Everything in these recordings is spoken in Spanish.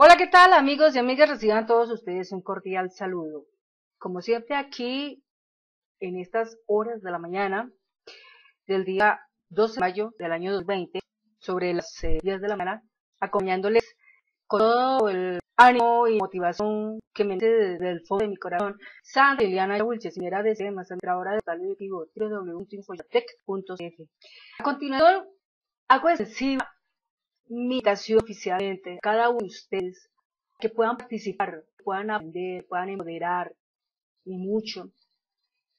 Hola, ¿qué tal amigos y amigas? Reciban todos ustedes un cordial saludo. Como siempre aquí, en estas horas de la mañana del día 12 de mayo del año 2020, sobre las 10 eh, de la mañana, acompañándoles con todo el ánimo y motivación que me desde el fondo de mi corazón. Sandra Liliana Wilches, señora de más ahora de tal www.infoyatec.cf. A continuación, hago extensiva invitación oficialmente cada uno de ustedes que puedan participar, puedan aprender, puedan empoderar y mucho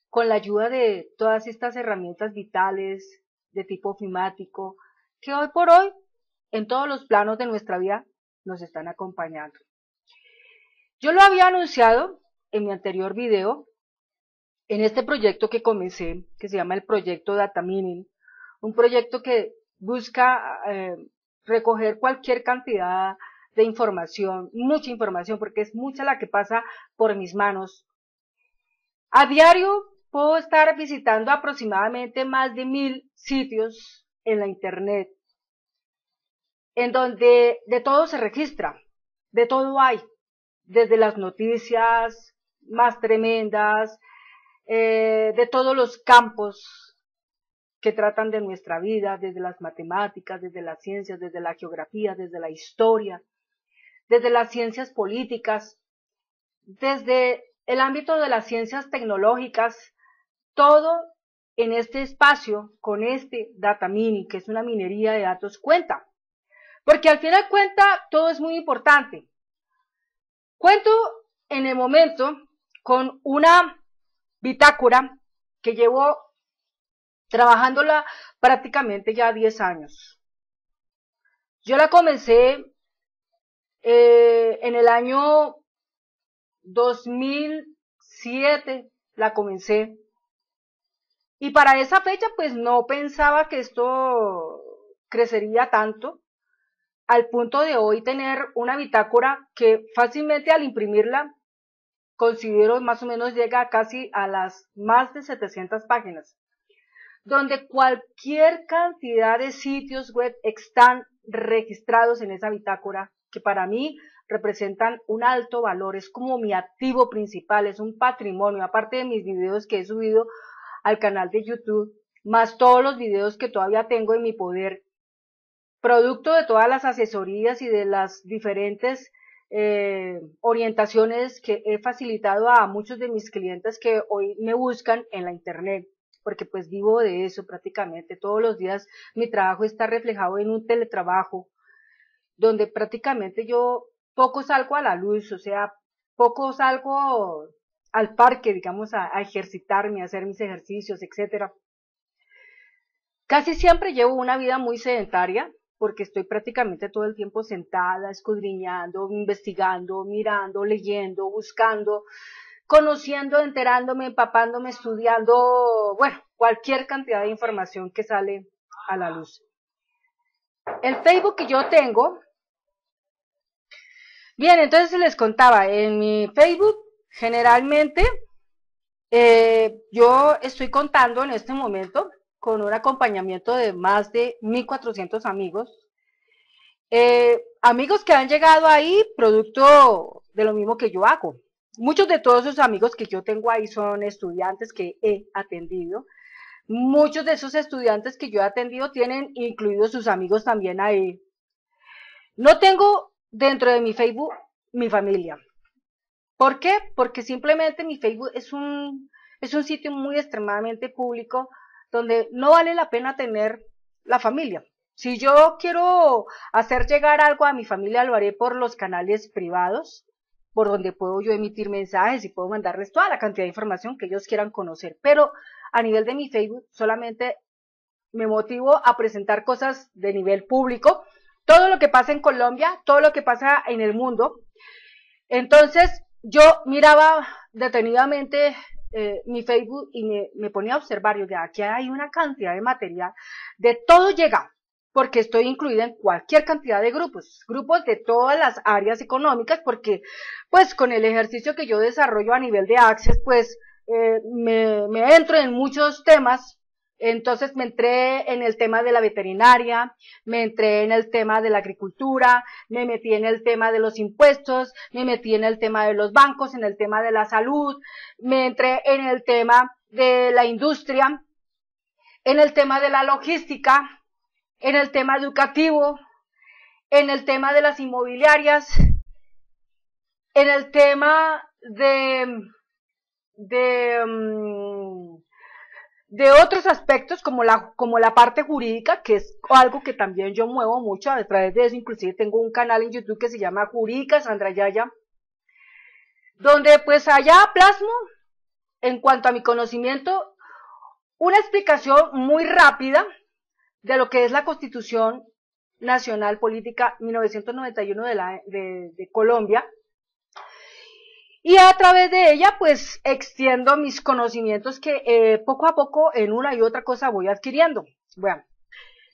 con la ayuda de todas estas herramientas vitales de tipo ofimático que hoy por hoy en todos los planos de nuestra vida nos están acompañando. Yo lo había anunciado en mi anterior video, en este proyecto que comencé, que se llama el proyecto Data Mining, un proyecto que busca eh, recoger cualquier cantidad de información, mucha información, porque es mucha la que pasa por mis manos. A diario puedo estar visitando aproximadamente más de mil sitios en la Internet, en donde de todo se registra, de todo hay, desde las noticias más tremendas, eh, de todos los campos que tratan de nuestra vida, desde las matemáticas, desde las ciencias, desde la geografía, desde la historia, desde las ciencias políticas, desde el ámbito de las ciencias tecnológicas, todo en este espacio con este data mining, que es una minería de datos, cuenta. Porque al final cuenta todo es muy importante. Cuento en el momento con una bitácora que llevo trabajándola prácticamente ya 10 años. Yo la comencé eh, en el año 2007, la comencé. Y para esa fecha pues no pensaba que esto crecería tanto al punto de hoy tener una bitácora que fácilmente al imprimirla considero más o menos llega casi a las más de 700 páginas donde cualquier cantidad de sitios web están registrados en esa bitácora, que para mí representan un alto valor, es como mi activo principal, es un patrimonio, aparte de mis videos que he subido al canal de YouTube, más todos los videos que todavía tengo en mi poder, producto de todas las asesorías y de las diferentes eh, orientaciones que he facilitado a muchos de mis clientes que hoy me buscan en la internet porque pues vivo de eso prácticamente. Todos los días mi trabajo está reflejado en un teletrabajo, donde prácticamente yo poco salgo a la luz, o sea, poco salgo al parque, digamos, a, ejercitarme, a hacer mis ejercicios, etcétera. Casi siempre llevo una vida muy sedentaria, porque estoy prácticamente todo el tiempo sentada, escudriñando, investigando, mirando, leyendo, buscando, conociendo, enterándome, empapándome, estudiando, bueno, cualquier cantidad de información que sale a la luz. El Facebook que yo tengo, bien, entonces les contaba, en mi Facebook generalmente eh, yo estoy contando en este momento con un acompañamiento de más de 1.400 amigos, eh, amigos que han llegado ahí producto de lo mismo que yo hago. Muchos de todos esos amigos que yo tengo ahí son estudiantes que he atendido. Muchos de esos estudiantes que yo he atendido tienen incluidos sus amigos también ahí. No tengo dentro de mi Facebook mi familia. ¿Por qué? Porque simplemente mi Facebook es un, es un sitio muy extremadamente público donde no vale la pena tener la familia. Si yo quiero hacer llegar algo a mi familia, lo haré por los canales privados, por donde puedo yo emitir mensajes y puedo mandarles toda la cantidad de información que ellos quieran conocer. Pero a nivel de mi Facebook solamente me motivo a presentar cosas de nivel público, todo lo que pasa en Colombia, todo lo que pasa en el mundo. Entonces yo miraba detenidamente eh, mi Facebook y me, me, ponía a observar, yo de aquí hay una cantidad de material, de todo llega, porque estoy incluida en cualquier cantidad de grupos, grupos de todas las áreas económicas, porque pues con el ejercicio que yo desarrollo a nivel de Access, pues eh, me, entro en muchos temas. Entonces me entré en el tema de la veterinaria, me entré en el tema de la agricultura, me metí en el tema de los impuestos, me metí en el tema de los bancos, en el tema de la salud, me entré en el tema de la industria, en el tema de la logística, en el tema educativo, en el tema de las inmobiliarias, en el tema de, de, mm, de otros aspectos como la, como la parte jurídica, que es algo que también yo muevo mucho a través de eso, inclusive tengo un canal en YouTube que se llama Jurídica Sandra Yaya, donde pues allá plasmo, en cuanto a mi conocimiento, una explicación muy rápida de lo que es la Constitución Nacional Política 1991 de, la, de, Colombia, y a través de ella pues extiendo mis conocimientos que eh, poco a poco en una y otra cosa voy adquiriendo. Bueno,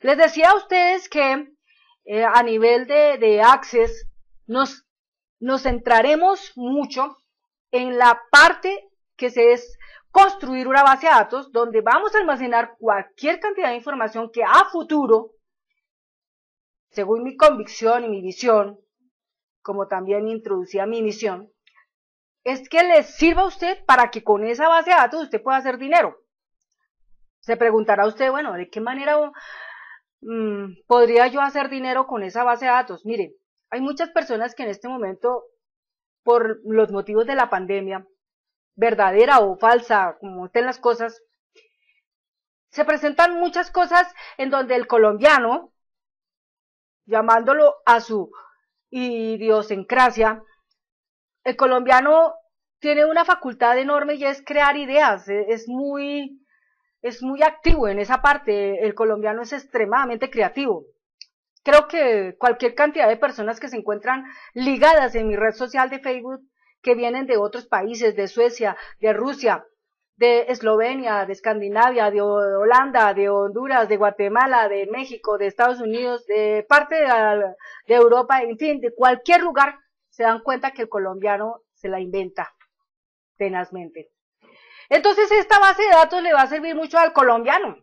les decía a ustedes que eh, a nivel de, de Access nos, nos centraremos mucho en la parte que se es construir una base de datos donde vamos a almacenar cualquier cantidad de información que a futuro, según mi convicción y mi visión, como también introducía mi misión, es que le sirva a usted para que con esa base de datos usted pueda hacer dinero. Se preguntará usted, bueno, ¿de qué manera mm, podría yo hacer dinero con esa base de datos? Mire, hay muchas personas que en este momento, por los motivos de la pandemia, verdadera o falsa, como estén las cosas, se presentan muchas cosas en donde el colombiano, llamándolo a su idiosincrasia, el colombiano tiene una facultad enorme y es crear ideas, e, es muy, es muy activo en esa parte, el colombiano es extremadamente creativo. Creo que cualquier cantidad de personas que se encuentran ligadas en mi red social de Facebook, que vienen de otros países, de Suecia, de Rusia, de Eslovenia, de Escandinavia, de Holanda, de Honduras, de Guatemala, de México, de Estados Unidos, de parte de, Europa, en fin, de cualquier lugar se dan cuenta que el colombiano se la inventa tenazmente. Entonces esta base de datos le va a servir mucho al colombiano,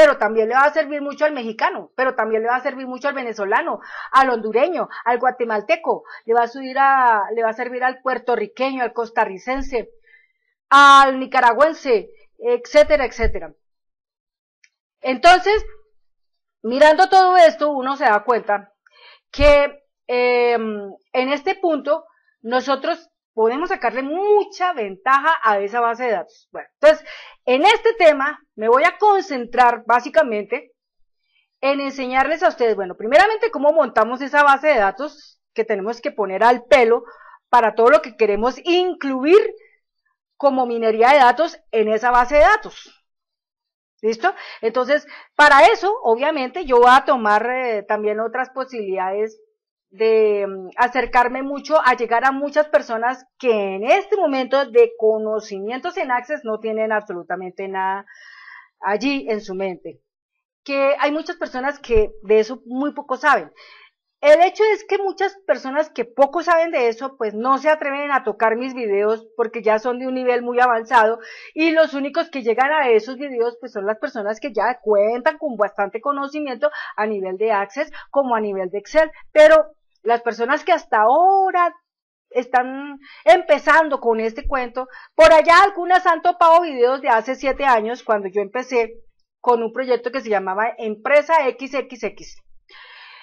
pero también le va a servir mucho al mexicano, pero también le va a servir mucho al venezolano, al hondureño, al guatemalteco, le va a a, le va a servir al puertorriqueño, al costarricense, al nicaragüense, etcétera, etcétera. Entonces, mirando todo esto, uno se da cuenta que Em, en este punto, nosotros podemos sacarle mucha ventaja a esa base de datos. Bueno, entonces, en este tema me voy a concentrar básicamente en enseñarles a ustedes, bueno, primeramente cómo montamos esa base de datos que tenemos que poner al pelo para todo lo que queremos incluir como minería de datos en esa base de datos. ¿Listo? Entonces, para eso, obviamente, yo voy a tomar eh, también otras posibilidades de mm, acercarme mucho a llegar a muchas personas que en este momento de conocimientos en Access no tienen absolutamente nada allí en su mente. Que hay muchas personas que de eso muy poco saben. El hecho es que muchas personas que poco saben de eso, pues no se atreven a tocar mis videos porque ya son de un nivel muy avanzado y los únicos que llegan a esos videos pues son las personas que ya cuentan con bastante conocimiento a nivel de Access como a nivel de Excel. Pero las personas que hasta ahora están empezando con este cuento, por allá algunas han topado videos de hace siete años cuando yo empecé con un proyecto que se llamaba Empresa XXX.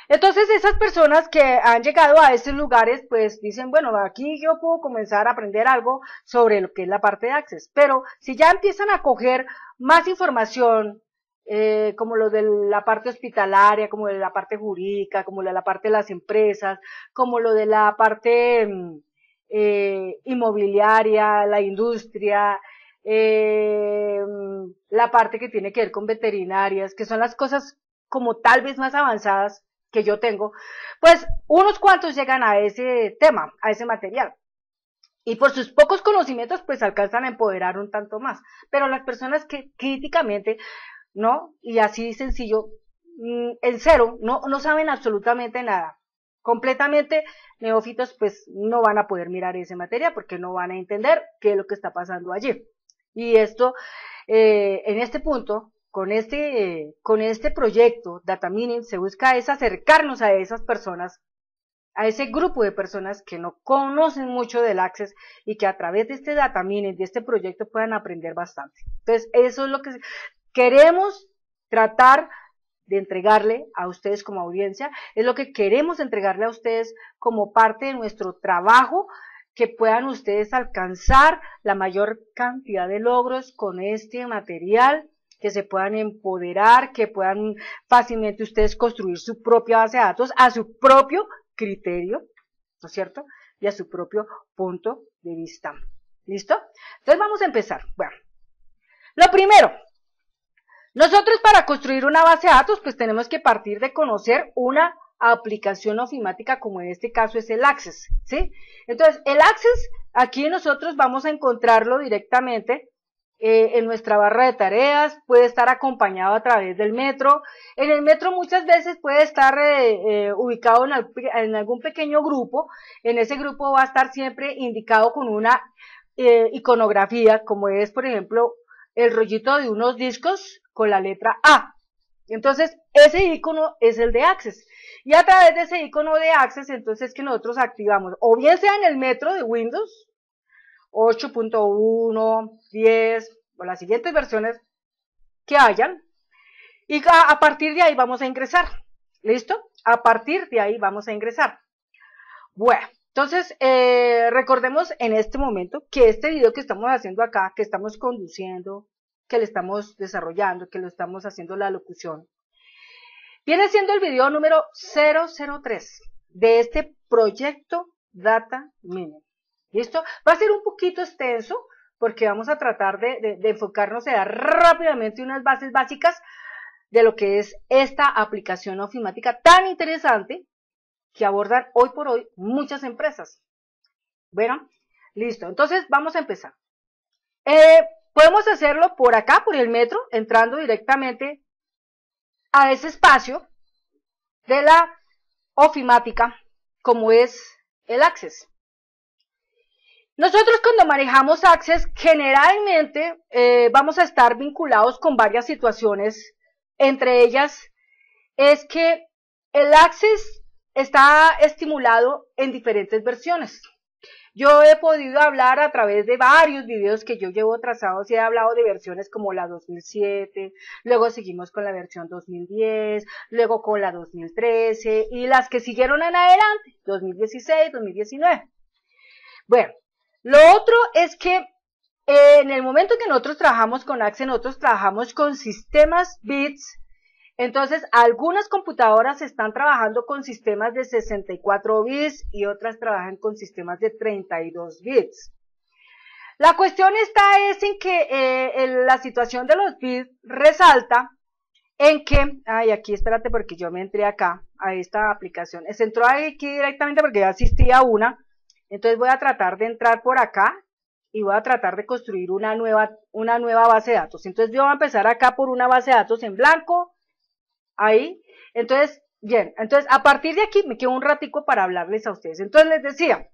Entonces esas personas que han llegado a esos lugares pues dicen, bueno, aquí yo puedo comenzar a aprender algo sobre lo que es la parte de Access, pero si ya empiezan a coger más información, eh, como lo de la parte hospitalaria, como de la parte jurídica, como de la parte de las empresas, como lo de la parte mm, eh, inmobiliaria, la industria, eh, mm, la parte que tiene que ver con veterinarias, que son las cosas como tal vez más avanzadas que yo tengo, pues unos cuantos llegan a ese tema, a ese material. Y por sus pocos conocimientos, pues alcanzan a empoderar un tanto más. Pero las personas que críticamente ¿no? Y así sencillo, mm, en cero, no, no saben absolutamente nada. Completamente neófitos, pues no van a poder mirar ese material porque no van a entender qué es lo que está pasando allí. Y esto, eh, en este punto, con este, con este proyecto Data Mining se busca es acercarnos a esas personas, a ese grupo de personas que no conocen mucho del Access y que a través de este Data Mining, de este proyecto puedan aprender bastante. Entonces, eso es lo que queremos tratar de entregarle a ustedes como audiencia, es lo que queremos entregarle a ustedes como parte de nuestro trabajo, que puedan ustedes alcanzar la mayor cantidad de logros con este material que se puedan empoderar, que puedan fácilmente ustedes construir su propia base de datos a su propio criterio, ¿no es cierto? Y a su propio punto de vista. ¿Listo? Entonces vamos a empezar. Bueno, lo primero, nosotros para construir una base de datos, pues tenemos que partir de conocer una aplicación ofimática como en este caso es el Access, ¿sí? Entonces, el Access, aquí nosotros vamos a encontrarlo directamente eh, en nuestra barra de tareas, puede estar acompañado a través del metro. En el metro muchas veces puede estar eh, eh, ubicado en, en, algún pequeño grupo. En ese grupo va a estar siempre indicado con una iconografía, como es, por ejemplo, el rollito de unos discos con la letra A. Entonces, ese icono es el de Access. Y a través de ese icono de Access, entonces que nosotros activamos, o bien sea en el metro de Windows, 8.1, 10 o las siguientes versiones que hayan. Y a, partir de ahí vamos a ingresar. ¿Listo? A partir de ahí vamos a ingresar. Bueno, entonces eh, recordemos en este momento que este video que estamos haciendo acá, que estamos conduciendo, que le estamos desarrollando, que lo estamos haciendo la locución, viene siendo el video número 003 de este proyecto Data Mini. ¿Listo? Va a ser un poquito extenso porque vamos a tratar de, enfocarnos y dar rápidamente unas bases básicas de lo que es esta aplicación ofimática tan interesante que abordan hoy por hoy muchas empresas. Bueno, listo. Entonces vamos a empezar. Eh, podemos hacerlo por acá, por el metro, entrando directamente a ese espacio de la ofimática como es el Access. Nosotros cuando manejamos Access, generalmente eh, vamos a estar vinculados con varias situaciones. Entre ellas es que el Access está estimulado en diferentes versiones. Yo he podido hablar a través de varios videos que yo llevo trazados y he hablado de versiones como la 2007, luego seguimos con la versión 2010, luego con la 2013 y las que siguieron en adelante, 2016, 2019. Bueno, lo otro es que eh, en el momento que nosotros trabajamos con Access, nosotros trabajamos con sistemas bits. Entonces, algunas computadoras están trabajando con sistemas de 64 bits y otras trabajan con sistemas de 32 bits. La cuestión está es en que eh, la situación de los bits resalta en que, ay, aquí espérate porque yo me entré acá a esta aplicación. Se entró aquí directamente porque ya asistía a una. Entonces voy a tratar de entrar por acá y voy a tratar de construir una nueva, una nueva base de datos. Entonces yo voy a empezar acá por una base de datos en blanco, ahí. Entonces, bien, entonces a partir de aquí me quedo un ratico para hablarles a ustedes. Entonces les decía,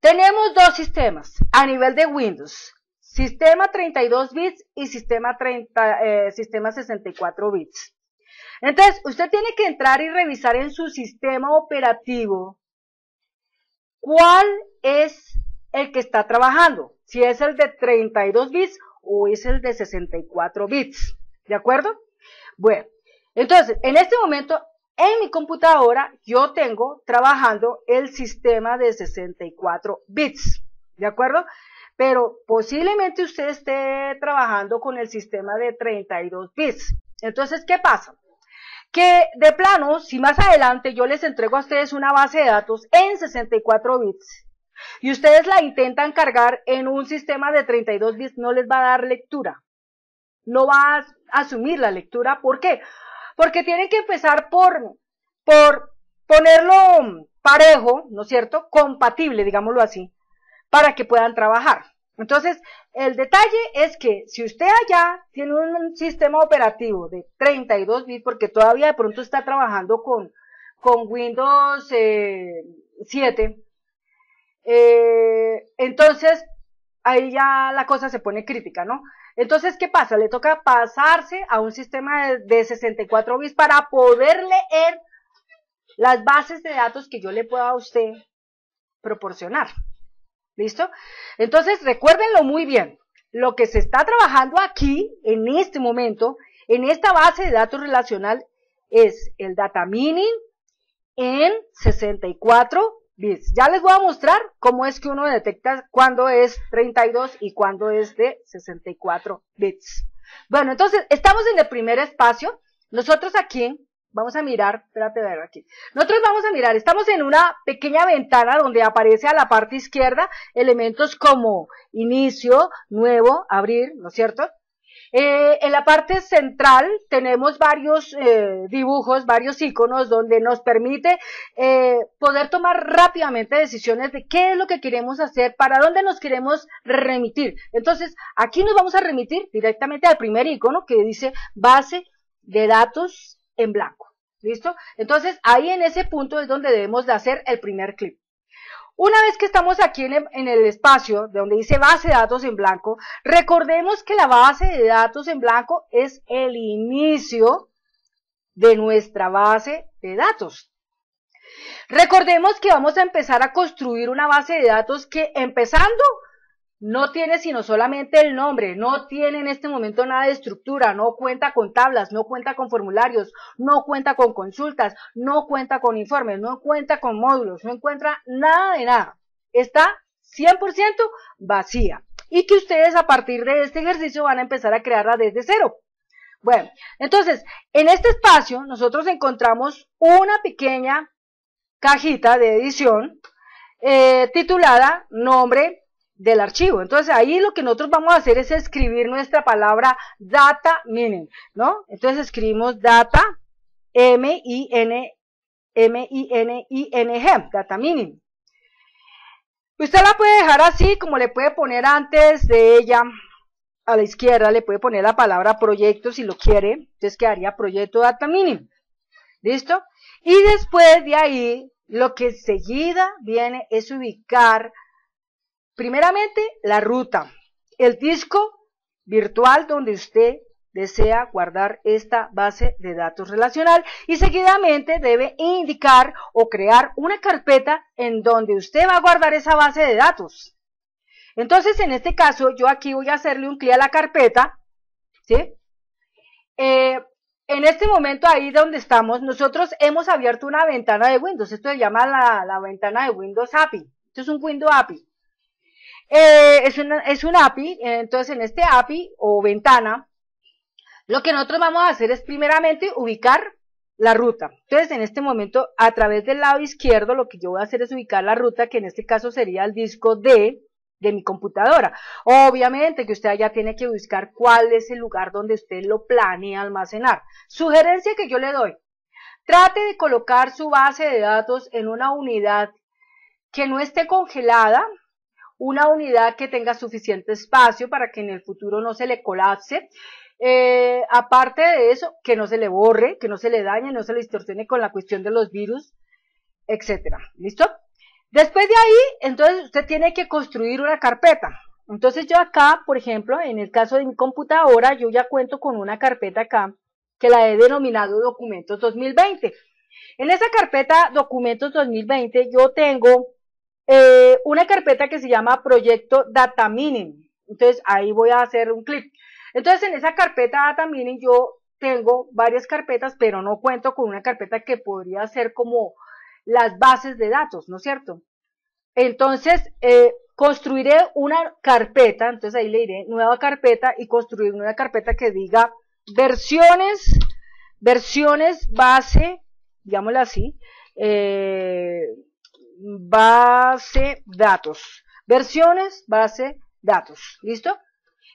tenemos dos sistemas a nivel de Windows. Sistema 32 bits y sistema, 30, eh, sistema 64 bits. Entonces, usted tiene que entrar y revisar en su sistema operativo cuál es el que está trabajando, si es el de 32 bits o es el de 64 bits, ¿de acuerdo? Bueno, entonces, en este momento, en mi computadora, yo tengo trabajando el sistema de 64 bits, ¿de acuerdo? Pero posiblemente usted esté trabajando con el sistema de 32 bits. Entonces, ¿qué pasa? que de plano, si más adelante yo les entrego a ustedes una base de datos en 64 bits y ustedes la intentan cargar en un sistema de 32 bits, no les va a dar lectura. No va a asumir la lectura. ¿Por qué? Porque tienen que empezar por, por ponerlo parejo, ¿no es cierto? Compatible, digámoslo así, para que puedan trabajar. Entonces, el detalle es que si usted allá tiene un sistema operativo de 32 bits, porque todavía de pronto está trabajando con, con Windows 7, eh, eh, entonces ahí ya la cosa se pone crítica, ¿no? Entonces, ¿qué pasa? Le toca pasarse a un sistema de, de 64 bits para poder leer las bases de datos que yo le pueda a usted proporcionar. ¿Listo? Entonces, recuérdenlo muy bien. Lo que se está trabajando aquí, en este momento, en esta base de datos relacional, es el data mining en 64 Ya les voy a mostrar cómo es que uno detecta cuándo es 32 y cuándo es de 64 bits. Bueno, entonces, estamos en el primer espacio. Nosotros aquí Vamos a mirar, espérate ver aquí. Nosotros vamos a mirar, estamos en una pequeña ventana donde aparece a la parte izquierda elementos como inicio, nuevo, abrir, ¿no es cierto? Eh, en la parte central tenemos varios eh, dibujos, varios iconos donde nos permite eh, poder tomar rápidamente decisiones de qué es lo que queremos hacer, para dónde nos queremos remitir. Entonces, aquí nos vamos a remitir directamente al primer icono que dice base de datos en blanco. ¿Listo? Entonces, ahí en ese punto es donde debemos de hacer el primer clip. Una vez que estamos aquí en el, espacio donde dice base de datos en blanco, recordemos que la base de datos en blanco es el inicio de nuestra base de datos. Recordemos que vamos a empezar a construir una base de datos que empezando no tiene sino solamente el nombre, no tiene en este momento nada de estructura, no cuenta con tablas, no cuenta con formularios, no cuenta con consultas, no cuenta con informes, no cuenta con módulos, no encuentra nada de nada. Está 100% vacía. Y que ustedes a partir de este ejercicio van a empezar a crearla desde cero. Bueno, entonces, en este espacio nosotros encontramos una pequeña cajita de edición eh, titulada nombre, del archivo. Entonces ahí lo que nosotros vamos a hacer es escribir nuestra palabra data mining, ¿no? Entonces escribimos data M I N M I N I N G, data mining. Usted la puede dejar así, como le puede poner antes de ella a la izquierda, le puede poner la palabra proyecto si lo quiere, entonces quedaría proyecto data mining. ¿Listo? Y después de ahí, lo que seguida viene es ubicar Primeramente, la ruta, el disco virtual donde usted desea guardar esta base de datos relacional y seguidamente debe indicar o crear una carpeta en donde usted va a guardar esa base de datos. Entonces, en este caso, yo aquí voy a hacerle un clic a la carpeta, ¿sí? Eh, en este momento ahí donde estamos, nosotros hemos abierto una ventana de Windows, esto se llama la, la ventana de Windows API, esto es un Windows API. Eh, es, es un API, entonces en este API o ventana, lo que nosotros vamos a hacer es primeramente ubicar la ruta. Entonces, en este momento, a través del lado izquierdo, lo que yo voy a hacer es ubicar la ruta, que en este caso sería el disco D de mi computadora. Obviamente que usted ya tiene que buscar cuál es el lugar donde usted lo planea almacenar. Sugerencia que yo le doy. Trate de colocar su base de datos en una unidad que no esté congelada, una unidad que tenga suficiente espacio para que en el futuro no se le colapse. Eh, aparte de eso, que no se le borre, que no se le dañe, no se le distorsione con la cuestión de los virus, etcétera. ¿Listo? Después de ahí, entonces usted tiene que construir una carpeta. Entonces yo acá, por ejemplo, en el caso de mi computadora, yo ya cuento con una carpeta acá que la he denominado documentos 2020. En esa carpeta documentos 2020 yo tengo eh, una carpeta que se llama proyecto data mining. Entonces ahí voy a hacer un clic. Entonces en esa carpeta data mining yo tengo varias carpetas, pero no cuento con una carpeta que podría ser como las bases de datos, ¿no es cierto? Entonces, eh, construiré una carpeta, entonces ahí le diré nueva carpeta y construir una carpeta que diga versiones, versiones base, digámoslo así, eh, base datos. Versiones, base datos. ¿Listo?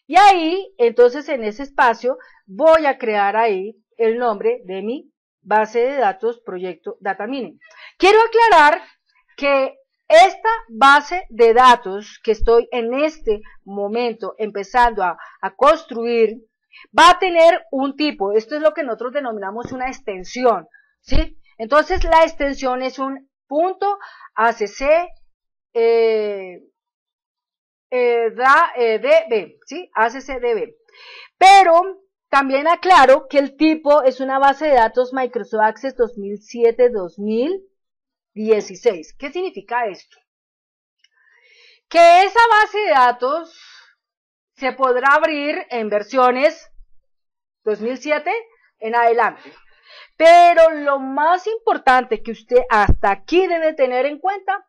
Y ahí, entonces en ese espacio, voy a crear ahí el nombre de mi base de datos proyecto Data Mining. Quiero aclarar que esta base de datos que estoy en este momento empezando a, a, construir va a tener un tipo, esto es lo que nosotros denominamos una extensión, ¿sí? Entonces la extensión es un punto ACC eh, eh, eh, ¿sí? ACCDB. Pero también aclaro que el tipo es una base de datos Microsoft Access 2007-2016. ¿Qué significa esto? Que esa base de datos se podrá abrir en versiones 2007 en adelante. Pero lo más importante que usted hasta aquí debe tener en cuenta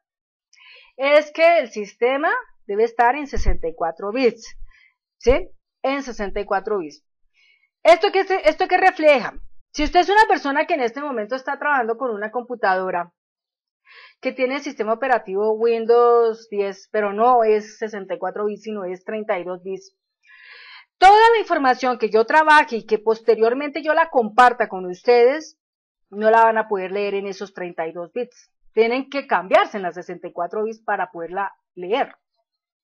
es que el sistema debe estar en 64 bits. ¿Sí? En 64 bits. ¿Esto qué, ¿Esto qué refleja? Si usted es una persona que en este momento está trabajando con una computadora que tiene el sistema operativo Windows 10, pero no es 64 bits, sino es 32 bits. Toda la información que yo trabaje y que posteriormente yo la comparta con ustedes, no la van a poder leer en esos 32 bits. Tienen que cambiarse en las 64 bits para poderla leer,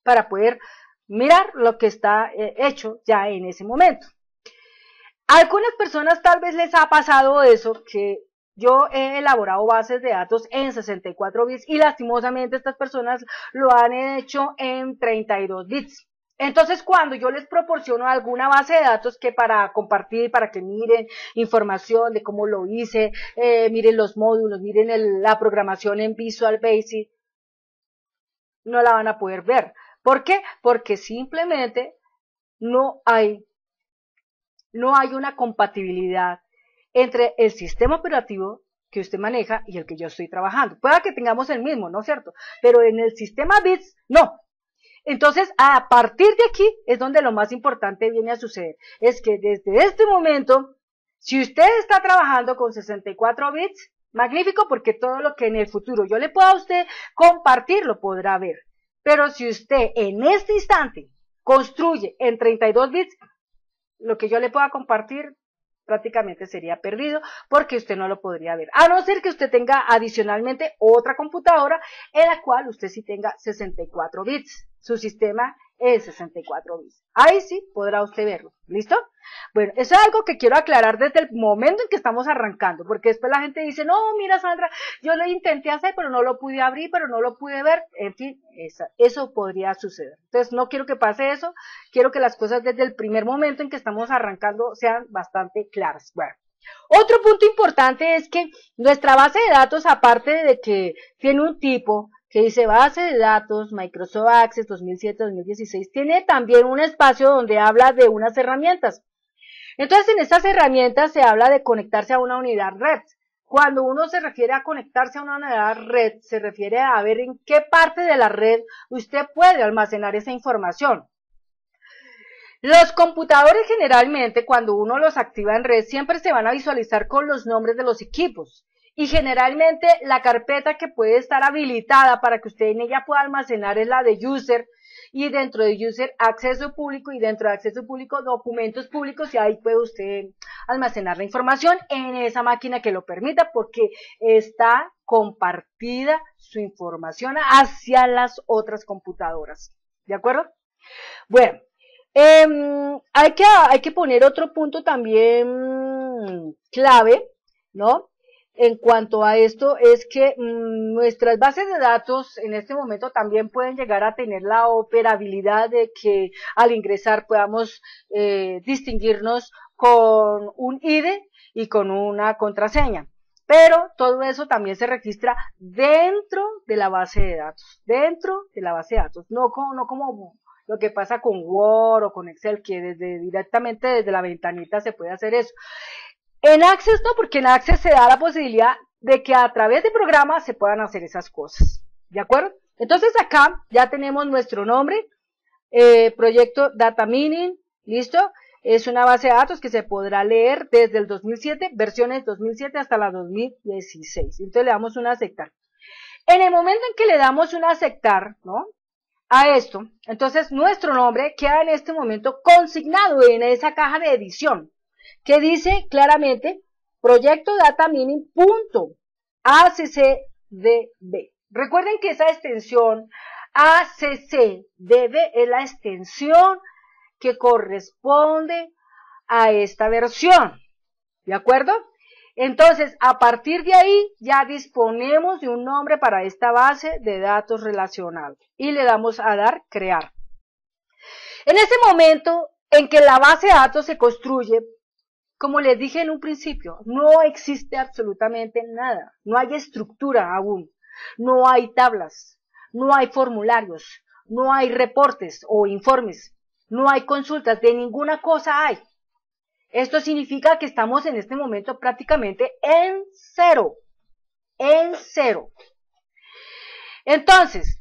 para poder mirar lo que está eh, hecho ya en ese momento. Algunas personas tal vez les ha pasado eso, que yo he elaborado bases de datos en 64 bits y lastimosamente estas personas lo han hecho en 32 bits. Entonces, cuando yo les proporciono alguna base de datos que para compartir, para que miren información de cómo lo hice, eh, miren los módulos, miren la programación en Visual Basic, no la van a poder ver. ¿Por qué? Porque simplemente no hay, no hay una compatibilidad entre el sistema operativo que usted maneja y el que yo estoy trabajando. Pueda que tengamos el mismo, ¿no es cierto? Pero en el sistema BITS, no. Entonces, a partir de aquí es donde lo más importante viene a suceder. Es que desde este momento, si usted está trabajando con 64 bits, magnífico porque todo lo que en el futuro yo le pueda a usted compartir lo podrá ver. Pero si usted en este instante construye en 32 bits, lo que yo le pueda compartir prácticamente sería perdido porque usted no lo podría ver. A no ser que usted tenga adicionalmente otra computadora en la cual usted sí tenga 64 bits. Su sistema es 64 bits. Ahí sí podrá usted verlo. ¿Listo? Bueno, eso es algo que quiero aclarar desde el momento en que estamos arrancando, porque después la gente dice, no, mira Sandra, yo lo intenté hacer, pero no lo pude abrir, pero no lo pude ver. En fin, eso podría suceder. Entonces, no quiero que pase eso, quiero que las cosas desde el primer momento en que estamos arrancando sean bastante claras. Bueno. Otro punto importante es que nuestra base de datos, aparte de que tiene un tipo, que dice base de datos Microsoft Access 2007-2016, tiene también un espacio donde habla de unas herramientas. Entonces, en estas herramientas se habla de conectarse a una unidad red. Cuando uno se refiere a conectarse a una unidad red, se refiere a ver en qué parte de la red usted puede almacenar esa información. Los computadores generalmente, cuando uno los activa en red, siempre se van a visualizar con los nombres de los equipos y generalmente la carpeta que puede estar habilitada para que usted en ella pueda almacenar es la de user y dentro de user acceso público y dentro de acceso público documentos públicos y ahí puede usted almacenar la información en esa máquina que lo permita porque está compartida su información hacia las otras computadoras. ¿De acuerdo? Bueno, em, hay, que, hay que poner otro punto también clave, ¿no? En cuanto a esto es que mm, nuestras bases de datos en este momento también pueden llegar a tener la operabilidad de que al ingresar podamos eh, distinguirnos con un ID y con una contraseña. Pero todo eso también se registra dentro de la base de datos, dentro de la base de datos, no como, no como lo que pasa con Word o con Excel, que desde directamente desde la ventanita se puede hacer eso. En Access no, porque en Access se da la posibilidad de que a través de programas se puedan hacer esas cosas. ¿De acuerdo? Entonces acá ya tenemos nuestro nombre, eh, proyecto Data Mining, ¿listo? Es una base de datos que se podrá leer desde el 2007, versiones 2007 hasta la 2016. Entonces le damos un aceptar. En el momento en que le damos un aceptar, ¿no? A esto, entonces nuestro nombre queda en este momento consignado en esa caja de edición que dice claramente proyecto data mining punto ACCDB. Recuerden que esa extensión ACCDB es la extensión que corresponde a esta versión. ¿De acuerdo? Entonces, a partir de ahí ya disponemos de un nombre para esta base de datos relacional y le damos a dar crear. En ese momento en que la base de datos se construye, como les dije en un principio, no existe absolutamente nada, no hay estructura aún, no hay tablas, no hay formularios, no hay reportes o informes, no hay consultas, de ninguna cosa hay. Esto significa que estamos en este momento prácticamente en cero, en cero. Entonces,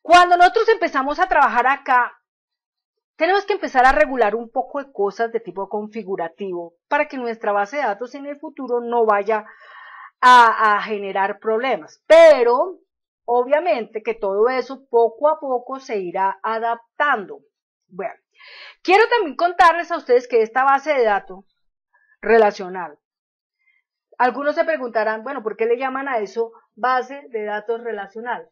cuando nosotros empezamos a trabajar acá, tenemos que empezar a regular un poco de cosas de tipo configurativo para que nuestra base de datos en el futuro no vaya a, generar problemas. Pero, obviamente que todo eso poco a poco se irá adaptando. Bueno, quiero también contarles a ustedes que esta base de datos relacional, algunos se preguntarán, bueno, ¿por qué le llaman a eso base de datos relacional?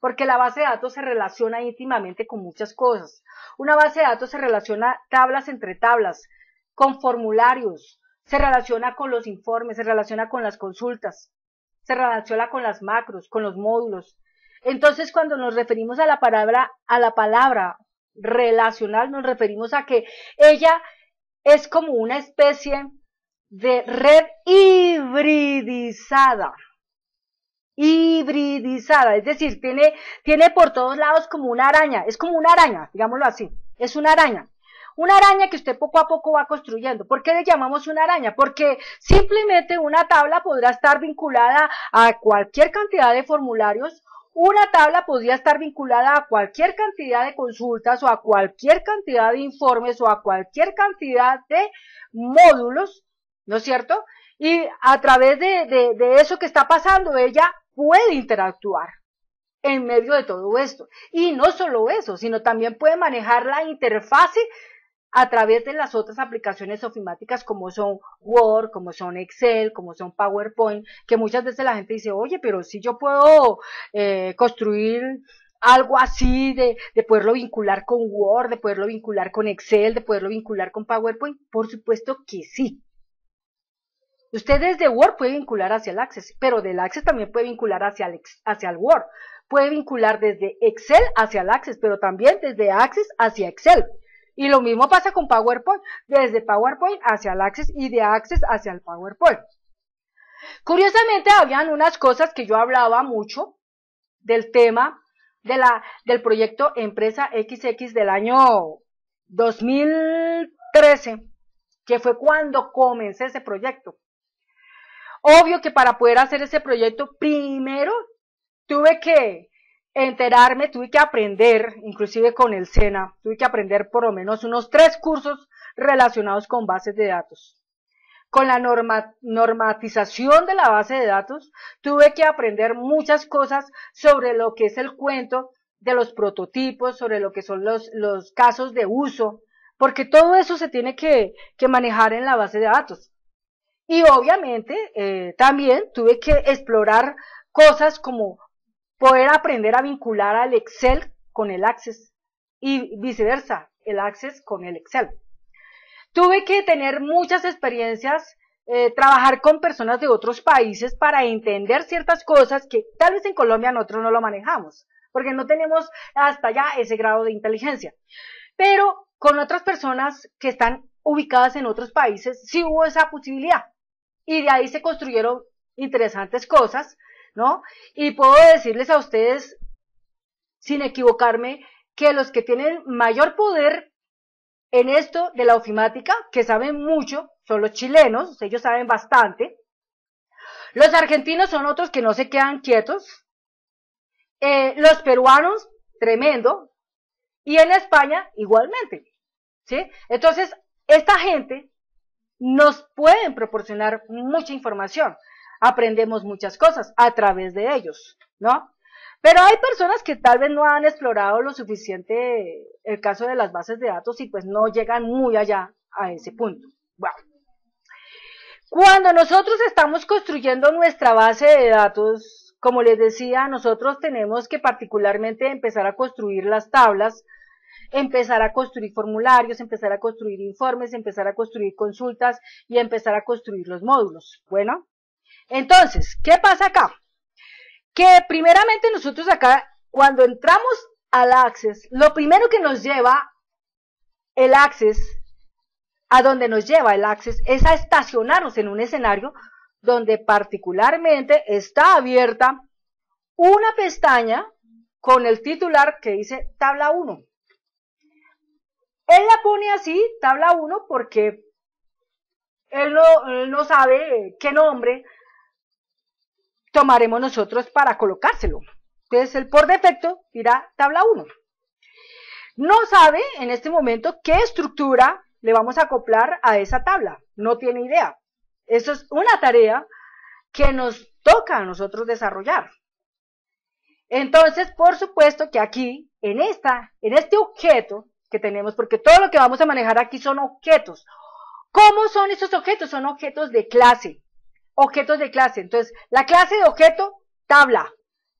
Porque la base de datos se relaciona íntimamente con muchas cosas. Una base de datos se relaciona tablas entre tablas, con formularios, se relaciona con los informes, se relaciona con las consultas, se relaciona con las macros, con los módulos. Entonces, cuando nos referimos a la palabra, a la palabra relacional, nos referimos a que ella es como una especie de red hibridizada hibridizada, es decir, tiene, tiene por todos lados como una araña, es como una araña, digámoslo así, es una araña. Una araña que usted poco a poco va construyendo. ¿Por qué le llamamos una araña? Porque simplemente una tabla podrá estar vinculada a cualquier cantidad de formularios, una tabla podría estar vinculada a cualquier cantidad de consultas o a cualquier cantidad de informes o a cualquier cantidad de módulos, ¿no es cierto? Y a través de, de eso que está pasando, ella puede interactuar en medio de todo esto. Y no solo eso, sino también puede manejar la interfase a través de las otras aplicaciones ofimáticas como son Word, como son Excel, como son PowerPoint, que muchas veces la gente dice, oye, pero si yo puedo eh, construir algo así, de, de poderlo vincular con Word, de poderlo vincular con Excel, de poderlo vincular con PowerPoint, por supuesto que sí. Usted desde Word puede vincular hacia el Access, pero del Access también puede vincular hacia el, hacia el Word. Puede vincular desde Excel hacia el Access, pero también desde Access hacia Excel. Y lo mismo pasa con PowerPoint, desde PowerPoint hacia el Access y de Access hacia el PowerPoint. Curiosamente, habían unas cosas que yo hablaba mucho del tema de la, del proyecto Empresa XX del año 2013, que fue cuando comencé ese proyecto. Obvio que para poder hacer ese proyecto, primero tuve que enterarme, tuve que aprender, inclusive con el SENA, tuve que aprender por lo menos unos tres cursos relacionados con bases de datos. Con la normatización de la base de datos, tuve que aprender muchas cosas sobre lo que es el cuento de los prototipos, sobre lo que son los, casos de uso, porque todo eso se tiene que manejar en la base de datos. Y obviamente eh, también tuve que explorar cosas como poder aprender a vincular al Excel con el Access y viceversa, el Access con el Excel. Tuve que tener muchas experiencias, eh, trabajar con personas de otros países para entender ciertas cosas que tal vez en Colombia nosotros no lo manejamos, porque no tenemos hasta allá ese grado de inteligencia. Pero con otras personas que están ubicadas en otros países sí hubo esa posibilidad y de ahí se construyeron interesantes cosas, ¿no? Y puedo decirles a ustedes, sin equivocarme, que los que tienen mayor poder en esto de la ofimática, que saben mucho, son los chilenos, ellos saben bastante. Los argentinos son otros que no se quedan quietos. Eh, los peruanos, tremendo. Y en España, igualmente. ¿Sí? Entonces, esta gente nos pueden proporcionar mucha información. Aprendemos muchas cosas a través de ellos, ¿no? Pero hay personas que tal vez no han explorado lo suficiente el caso de las bases de datos y pues no llegan muy allá a ese punto. Bueno. Cuando nosotros estamos construyendo nuestra base de datos, como les decía, nosotros tenemos que particularmente empezar a construir las tablas empezar a construir formularios, empezar a construir informes, empezar a construir consultas y empezar a construir los módulos. Bueno, entonces, ¿qué pasa acá? Que primeramente nosotros acá, cuando entramos al Access, lo primero que nos lleva el Access, a donde nos lleva el Access, es a estacionarnos en un escenario donde particularmente está abierta una pestaña con el titular que dice tabla 1. Él la pone así, tabla 1, porque él no, sabe qué nombre tomaremos nosotros para colocárselo. Entonces, él por defecto dirá tabla 1. No sabe en este momento qué estructura le vamos a acoplar a esa tabla. No tiene idea. Eso es una tarea que nos toca a nosotros desarrollar. Entonces, por supuesto que aquí, en, esta, en este objeto que tenemos, porque todo lo que vamos a manejar aquí son objetos. ¿Cómo son estos objetos? Son objetos de clase. Objetos de clase. Entonces, la clase de objeto, tabla.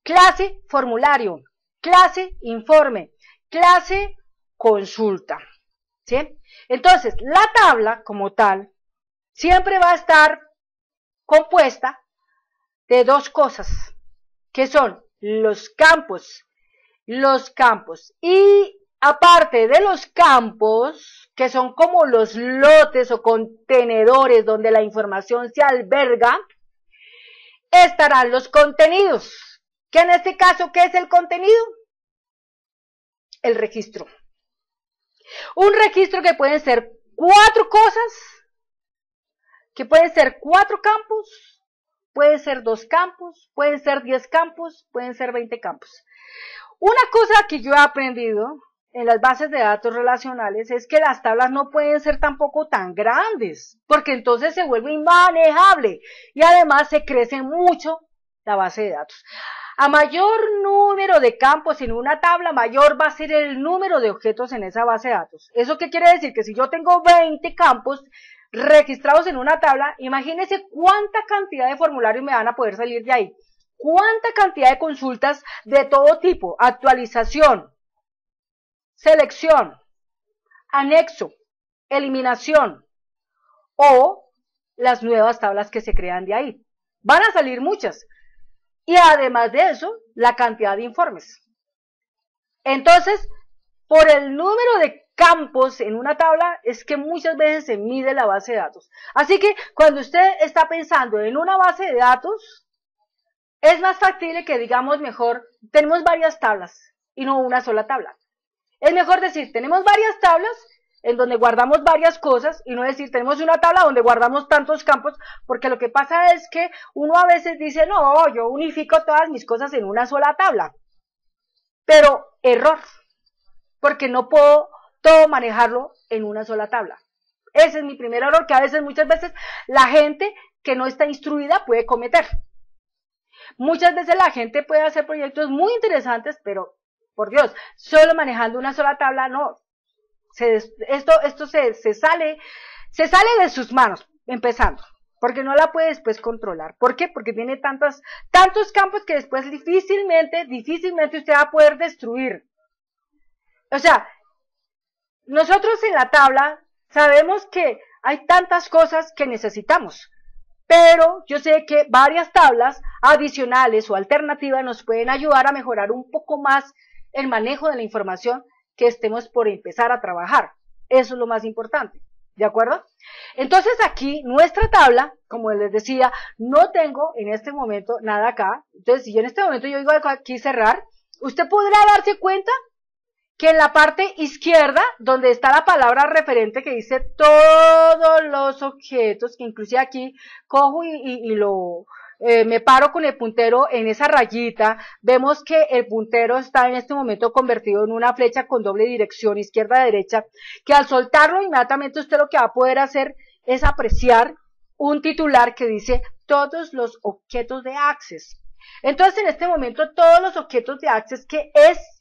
Clase, formulario. Clase, informe. Clase, consulta. ¿Sí? Entonces, la tabla como tal siempre va a estar compuesta de dos cosas, que son los campos, los campos. Y aparte de los campos, que son como los lotes o contenedores donde la información se alberga, estarán los contenidos. ¿Que en este caso qué es el contenido? El registro. Un registro que pueden ser cuatro cosas, que pueden ser cuatro campos, puede ser dos campos, pueden ser diez campos, pueden ser veinte campos. Una cosa que yo he aprendido en las bases de datos relacionales es que las tablas no pueden ser tampoco tan grandes, porque entonces se vuelve inmanejable y además se crece mucho la base de datos. A mayor número de campos en una tabla, mayor va a ser el número de objetos en esa base de datos. ¿Eso qué quiere decir? Que si yo tengo 20 campos, registrados en una tabla, imagínense cuánta cantidad de formularios me van a poder salir de ahí. Cuánta cantidad de consultas de todo tipo, actualización, selección, anexo, eliminación o las nuevas tablas que se crean de ahí. Van a salir muchas. Y además de eso, la cantidad de informes. Entonces, por el número de campos en una tabla es que muchas veces se mide la base de datos. Así que cuando usted está pensando en una base de datos, es más factible que digamos mejor, tenemos varias tablas y no una sola tabla. Es mejor decir, tenemos varias tablas en donde guardamos varias cosas y no decir, tenemos una tabla donde guardamos tantos campos, porque lo que pasa es que uno a veces dice, no, yo unifico todas mis cosas en una sola tabla. Pero error, porque no puedo todo manejarlo en una sola tabla. Ese es mi primer error que a veces, muchas veces, la gente que no está instruida puede cometer. Muchas veces la gente puede hacer proyectos muy interesantes, pero, por Dios, solo manejando una sola tabla, no. esto esto se, se, sale, se sale de sus manos, empezando, porque no la puede después controlar. ¿Por qué? Porque tiene tantos, tantos campos que después difícilmente, difícilmente usted va a poder destruir. O sea, nosotros en la tabla sabemos que hay tantas cosas que necesitamos, pero yo sé que varias tablas adicionales o alternativas nos pueden ayudar a mejorar un poco más el manejo de la información que estemos por empezar a trabajar. Eso es lo más importante. ¿De acuerdo? Entonces aquí nuestra tabla, como les decía, no tengo en este momento nada acá. Entonces si yo en este momento yo digo aquí cerrar, usted podrá darse cuenta que en la parte izquierda, donde está la palabra referente que dice todos los objetos, que inclusive aquí cojo y, lo, eh, me paro con el puntero en esa rayita, vemos que el puntero está en este momento convertido en una flecha con doble dirección izquierda-derecha, que al soltarlo inmediatamente usted lo que va a poder hacer es apreciar un titular que dice todos los objetos de Access. Entonces en este momento todos los objetos de Access que es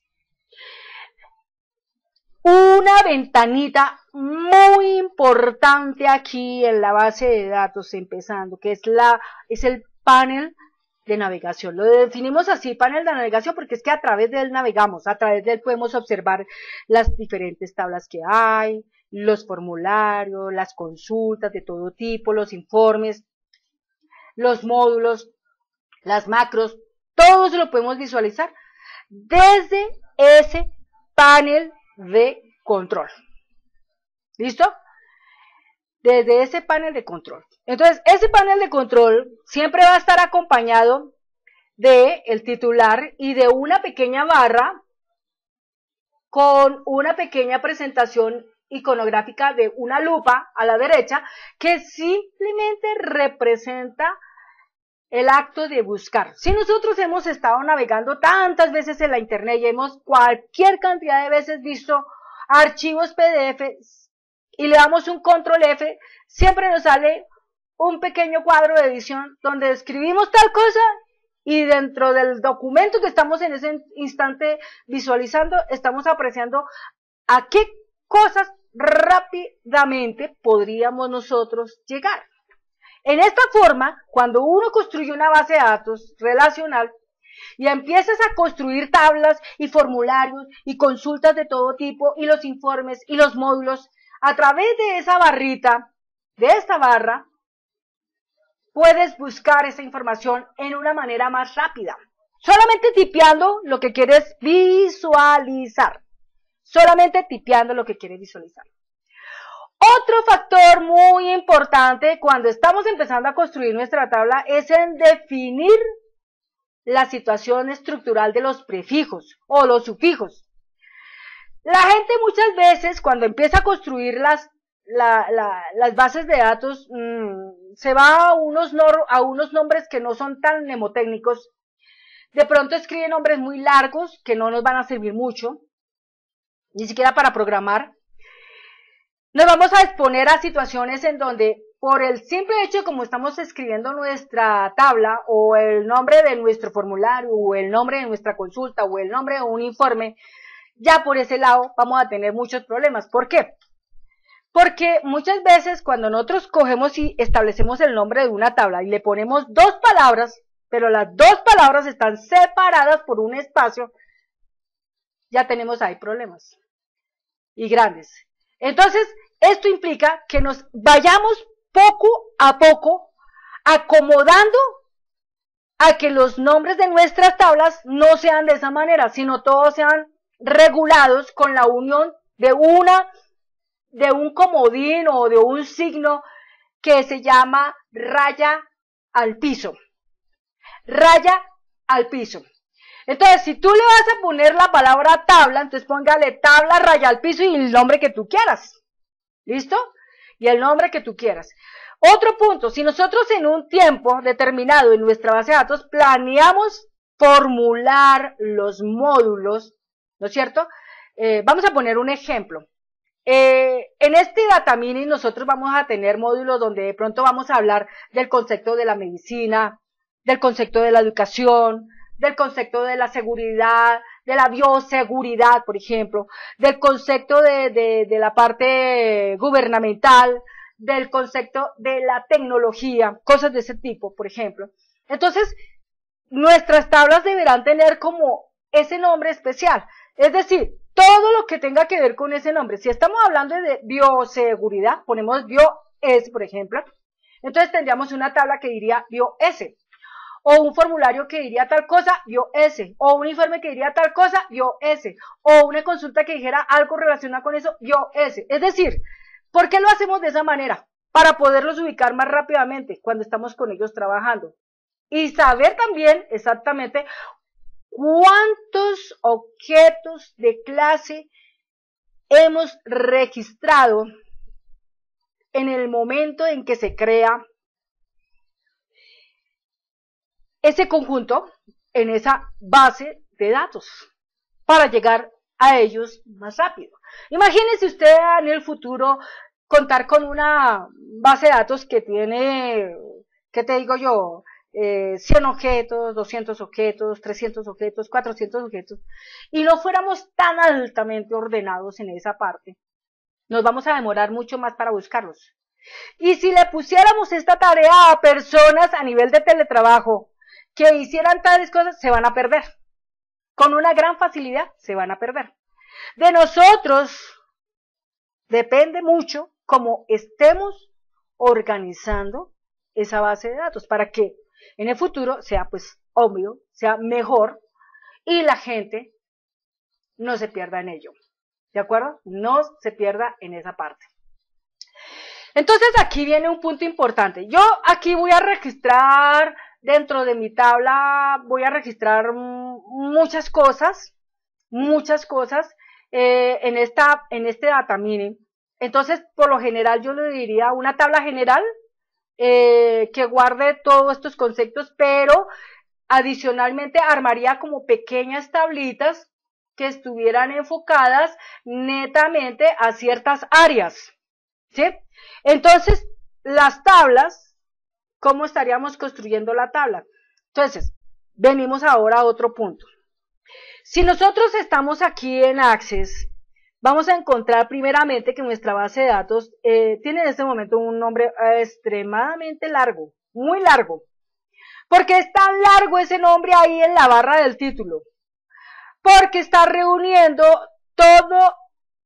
una ventanita muy importante aquí en la base de datos empezando, que es la es el panel de navegación. Lo definimos así, panel de navegación, porque es que a través de él navegamos, a través de él podemos observar las diferentes tablas que hay, los formularios, las consultas de todo tipo, los informes, los módulos, las macros, todo eso lo podemos visualizar desde ese panel de control. ¿Listo? Desde ese panel de control. Entonces, ese panel de control siempre va a estar acompañado de el titular y de una pequeña barra con una pequeña presentación iconográfica de una lupa a la derecha que simplemente representa el acto de buscar. Si nosotros hemos estado navegando tantas veces en la internet y hemos cualquier cantidad de veces visto archivos PDF y le damos un control F, siempre nos sale un pequeño cuadro de edición donde escribimos tal cosa y dentro del documento que estamos en ese instante visualizando, estamos apreciando a qué cosas rápidamente podríamos nosotros llegar. En esta forma, cuando uno construye una base de datos relacional y empiezas a construir tablas y formularios y consultas de todo tipo y los informes y los módulos, a través de esa barrita, de esta barra, puedes buscar esa información en una manera más rápida. Solamente tipeando lo que quieres visualizar. Solamente tipeando lo que quieres visualizar. Otro factor muy importante cuando estamos empezando a construir nuestra tabla es en definir la situación estructural de los prefijos o los sufijos. La gente muchas veces cuando empieza a construir las, las bases de datos mm, se va a unos, a unos nombres que no son tan mnemotécnicos. De pronto escribe nombres muy largos que no nos van a servir mucho, ni siquiera para programar. Nos vamos a exponer a situaciones en donde por el simple hecho como estamos escribiendo nuestra tabla o el nombre de nuestro formulario o el nombre de nuestra consulta o el nombre de un informe, ya por ese lado vamos a tener muchos problemas. ¿Por qué? Porque muchas veces cuando nosotros cogemos y establecemos el nombre de una tabla y le ponemos dos palabras, pero las dos palabras están separadas por un espacio, ya tenemos ahí problemas. Y grandes. Entonces, esto implica que nos vayamos poco a poco acomodando a que los nombres de nuestras tablas no sean de esa manera, sino todos sean regulados con la unión de una, de un comodín o de un signo que se llama raya al piso. Raya al piso. Entonces, si tú le vas a poner la palabra tabla, entonces póngale tabla, raya al piso y el nombre que tú quieras. ¿Listo? Y el nombre que tú quieras. Otro punto, si nosotros en un tiempo determinado en nuestra base de datos planeamos formular los módulos, ¿no es cierto? Eh, vamos a poner un ejemplo. Eh, en este data mini nosotros vamos a tener módulos donde de pronto vamos a hablar del concepto de la medicina, del concepto de la educación, del concepto de la seguridad, de la bioseguridad, por ejemplo, del concepto de, de, de la parte gubernamental, del concepto de la tecnología, cosas de ese tipo, por ejemplo. Entonces, nuestras tablas deberán tener como ese nombre especial. Es decir, todo lo que tenga que ver con ese nombre. Si estamos hablando de bioseguridad, ponemos BioS, por ejemplo. Entonces tendríamos una tabla que diría BioS o un formulario que diría tal cosa, ese, o un informe que diría tal cosa, ese, o una consulta que dijera algo relacionado con eso, ese. Es decir, ¿por qué lo hacemos de esa manera? Para poderlos ubicar más rápidamente cuando estamos con ellos trabajando. Y saber también exactamente cuántos objetos de clase hemos registrado en el momento en que se crea ese conjunto en esa base de datos para llegar a ellos más rápido. Imagínese usted en el futuro contar con una base de datos que tiene, ¿qué te digo yo? Eh, 100 objetos, 200 objetos, 300 objetos, 400 objetos, y no fuéramos tan altamente ordenados en esa parte, nos vamos a demorar mucho más para buscarlos. Y si le pusiéramos esta tarea a personas a nivel de teletrabajo, que hicieran tales cosas, se van a perder. Con una gran facilidad se van a perder. De nosotros depende mucho cómo estemos organizando esa base de datos para que en el futuro sea pues obvio, sea mejor y la gente no se pierda en ello. ¿De acuerdo? No se pierda en esa parte. Entonces aquí viene un punto importante. Yo aquí voy a registrar dentro de mi tabla, voy a registrar muchas cosas, muchas cosas eh, en, esta, en este data mini. Entonces, por lo general, yo le diría una tabla general eh, que guarde todos estos conceptos, pero adicionalmente armaría como pequeñas tablitas que estuvieran enfocadas netamente a ciertas áreas. ¿Sí? Entonces, las tablas, ¿cómo estaríamos construyendo la tabla? Entonces, venimos ahora a otro punto. Si nosotros estamos aquí en Access, vamos a encontrar primeramente que nuestra base de datos eh, tiene en este momento un nombre extremadamente largo, muy largo. porque es tan largo ese nombre ahí en la barra del título? Porque está reuniendo todo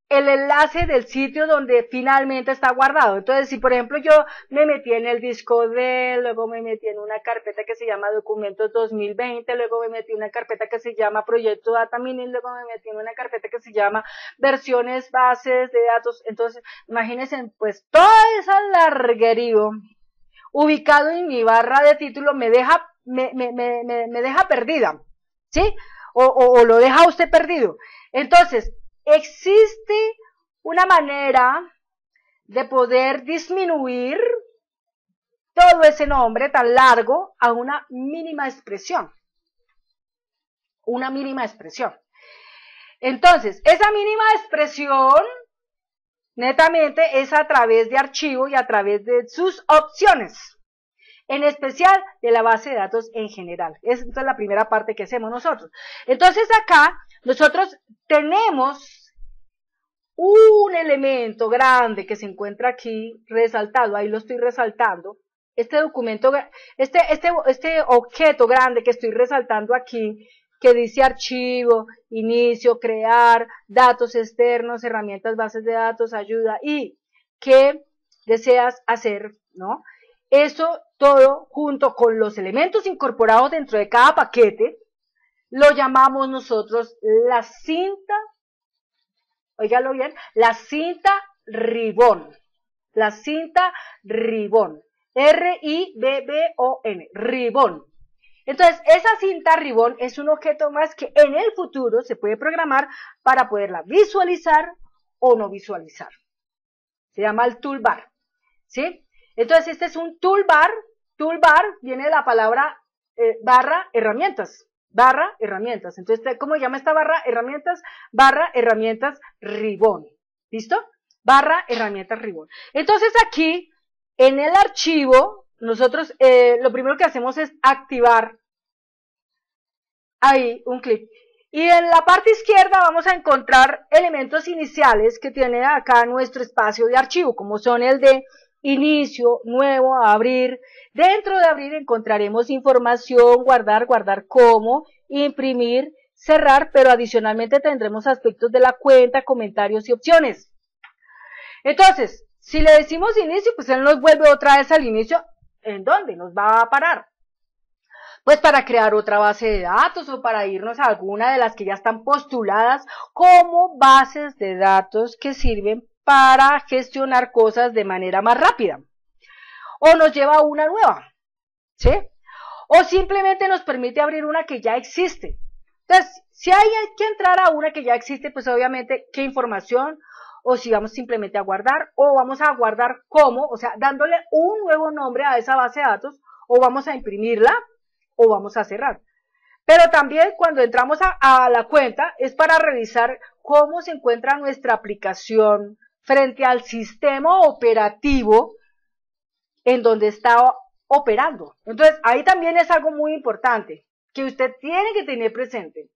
el enlace del sitio donde finalmente está guardado. Entonces, si por ejemplo yo me metí en el disco de, luego me metí en una carpeta que se llama Documentos 2020, luego me metí en una carpeta que se llama Proyecto Data Mini, luego me metí en una carpeta que se llama Versiones Bases de Datos. Entonces, imagínense, pues todo ese larguerío ubicado en mi barra de título me deja, me, me, me, me deja perdida, ¿sí? O, o lo deja usted perdido. Entonces, existe una manera de poder disminuir todo ese nombre tan largo a una mínima expresión. Una mínima expresión. Entonces, esa mínima expresión netamente es a través de archivo y a través de sus opciones, en especial de la base de datos en general. Es la primera parte que hacemos nosotros. Entonces acá nosotros tenemos un elemento grande que se encuentra aquí resaltado, ahí lo estoy resaltando, este documento, este, este, este objeto grande que estoy resaltando aquí, que dice archivo, inicio, crear, datos externos, herramientas, bases de datos, ayuda y qué deseas hacer, ¿no? Eso todo junto con los elementos incorporados dentro de cada paquete, lo llamamos nosotros la cinta, oígalo bien, la cinta ribón, la cinta ribón, R-I-B-B-O-N, ribón. Entonces, esa cinta ribón es un objeto más que en el futuro se puede programar para poderla visualizar o no visualizar. Se llama el toolbar, ¿sí? Entonces, este es un toolbar, toolbar viene de la palabra eh, barra herramientas, barra herramientas. Entonces, ¿cómo llama esta barra herramientas? Barra herramientas ribón. ¿Listo? Barra herramientas ribón. Entonces aquí, en el archivo, nosotros eh, lo primero que hacemos es activar ahí un clic. Y en la parte izquierda vamos a encontrar elementos iniciales que tiene acá nuestro espacio de archivo, como son el de inicio, nuevo, abrir. Dentro de abrir encontraremos información, guardar, guardar como, imprimir, cerrar, pero adicionalmente tendremos aspectos de la cuenta, comentarios y opciones. Entonces, si le decimos inicio, pues él nos vuelve otra vez al inicio. ¿En dónde? Nos va a parar. Pues para crear otra base de datos o para irnos a alguna de las que ya están postuladas como bases de datos que sirven para gestionar cosas de manera más rápida. O nos lleva a una nueva, ¿sí? O simplemente nos permite abrir una que ya existe. Entonces, si hay que entrar a una que ya existe, pues obviamente qué información, o si vamos simplemente a guardar, o vamos a guardar cómo, o sea, dándole un nuevo nombre a esa base de datos, o vamos a imprimirla, o vamos a cerrar. Pero también cuando entramos a, a la cuenta es para revisar cómo se encuentra nuestra aplicación frente al sistema operativo en donde está operando. Entonces, ahí también es algo muy importante que usted tiene que tener presente.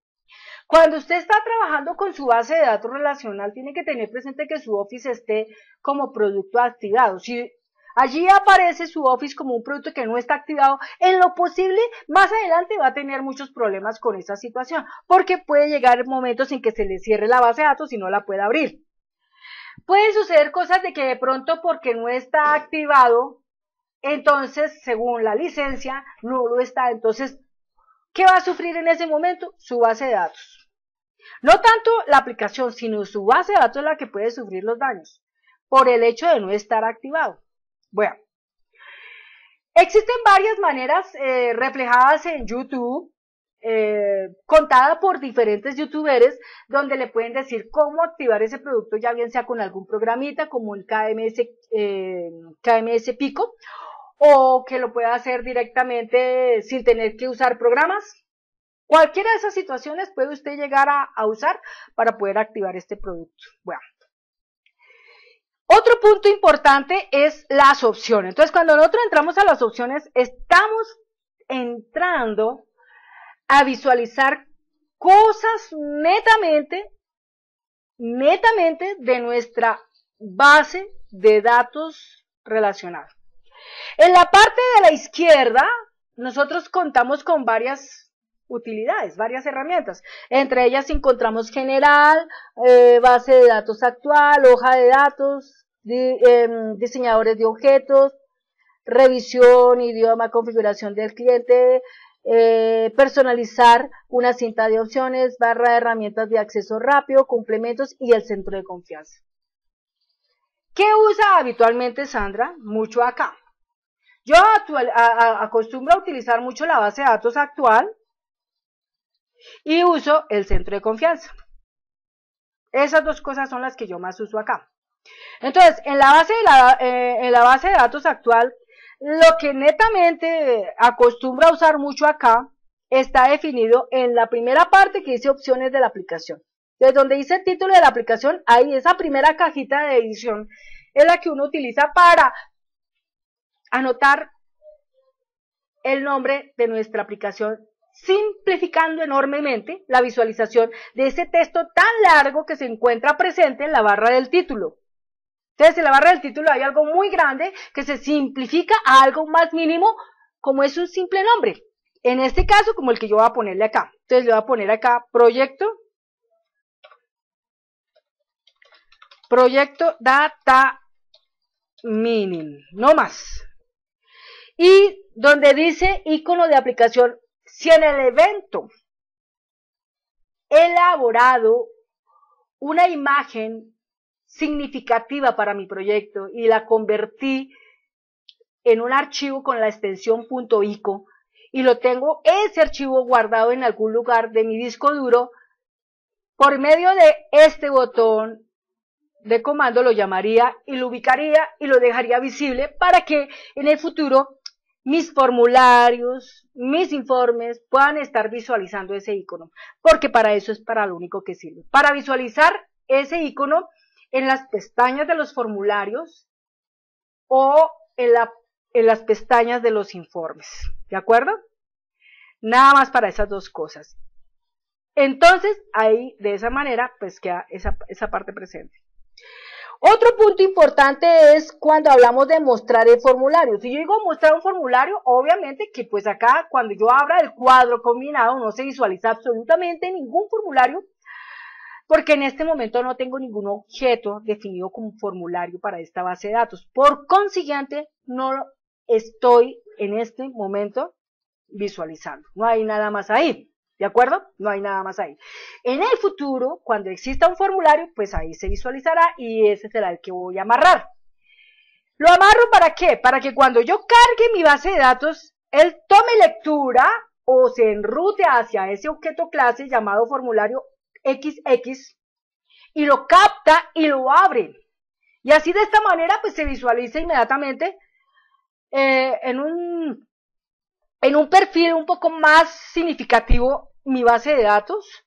Cuando usted está trabajando con su base de datos relacional, tiene que tener presente que su Office esté como producto activado. Si allí aparece su Office como un producto que no está activado, en lo posible, más adelante va a tener muchos problemas con esa situación, porque puede llegar momentos en que se le cierre la base de datos y no la pueda abrir. Pueden suceder cosas de que de pronto porque no está activado, entonces, según la licencia, no lo está. Entonces, ¿qué va a sufrir en ese momento? Su base de datos. No tanto la aplicación, sino su base de datos es la que puede sufrir los daños por el hecho de no estar activado. Bueno, existen varias maneras eh, reflejadas en YouTube, eh, contada por diferentes youtubers, donde le pueden decir cómo activar ese producto, ya bien sea con algún programita como el KMS, eh, KMS Pico, o que lo pueda hacer directamente sin tener que usar programas. Cualquiera de esas situaciones puede usted llegar a, usar para poder activar este producto. Bueno. Otro punto importante es las opciones. Entonces, cuando nosotros entramos a las opciones, estamos entrando a visualizar cosas netamente, netamente de nuestra base de datos relacional. En la parte de la izquierda, nosotros contamos con varias utilidades, varias herramientas. Entre ellas encontramos general, eh, base de datos actual, hoja de datos, em, diseñadores de objetos, revisión, idioma, configuración del cliente, eh, personalizar una cinta de opciones, barra de herramientas de acceso rápido, complementos y el centro de confianza. ¿Qué usa habitualmente Sandra? Mucho acá. Yo acostumbro a utilizar mucho la base de datos actual, y uso el centro de confianza. Esas dos cosas son las que yo más uso acá. Entonces, en la base eh, en la base de datos actual, lo que netamente acostumbro a usar mucho acá está definido en la primera parte que dice opciones de la aplicación. Desde donde dice el título de la aplicación, ahí esa primera cajita de edición es la que uno utiliza para anotar el nombre de nuestra aplicación simplificando enormemente la visualización de ese texto tan largo que se encuentra presente en la barra del título. Entonces, en la barra del título hay algo muy grande que se simplifica a algo más mínimo, como es un simple nombre. En este caso, como el que yo voy a ponerle acá. Entonces, le voy a poner acá proyecto, proyecto data minim, no más. Y donde dice icono de aplicación si en el evento elaborado una imagen significativa para mi proyecto y la convertí en un archivo con la extensión .ico y lo tengo ese archivo guardado en algún lugar de mi disco duro, por medio de este botón de comando lo llamaría y lo ubicaría y lo dejaría visible para que en el futuro mis formularios, mis informes puedan estar visualizando ese icono, porque para eso es para lo único que sirve. Para visualizar ese icono en las pestañas de los formularios o en, las pestañas de los informes. ¿De acuerdo? Nada más para esas dos cosas. Entonces, ahí, de esa manera, pues queda esa, esa parte presente. Otro punto importante es cuando hablamos de mostrar el formulario. Si yo digo mostrar un formulario, obviamente que pues acá cuando yo abra el cuadro combinado no se visualiza absolutamente ningún formulario porque en este momento no tengo ningún objeto definido como formulario para esta base de datos. Por consiguiente, no estoy en este momento visualizando. No hay nada más ahí. ¿De acuerdo? No hay nada más ahí. En el futuro, cuando exista un formulario, pues ahí se visualizará y ese será el que voy a amarrar. ¿Lo amarro para qué? Para que cuando yo cargue mi base de datos, él tome lectura o se enrute hacia ese objeto clase llamado formulario XX y lo capta y lo abre. Y así de esta manera pues se visualiza inmediatamente eh, en un en un perfil un poco más significativo mi base de datos.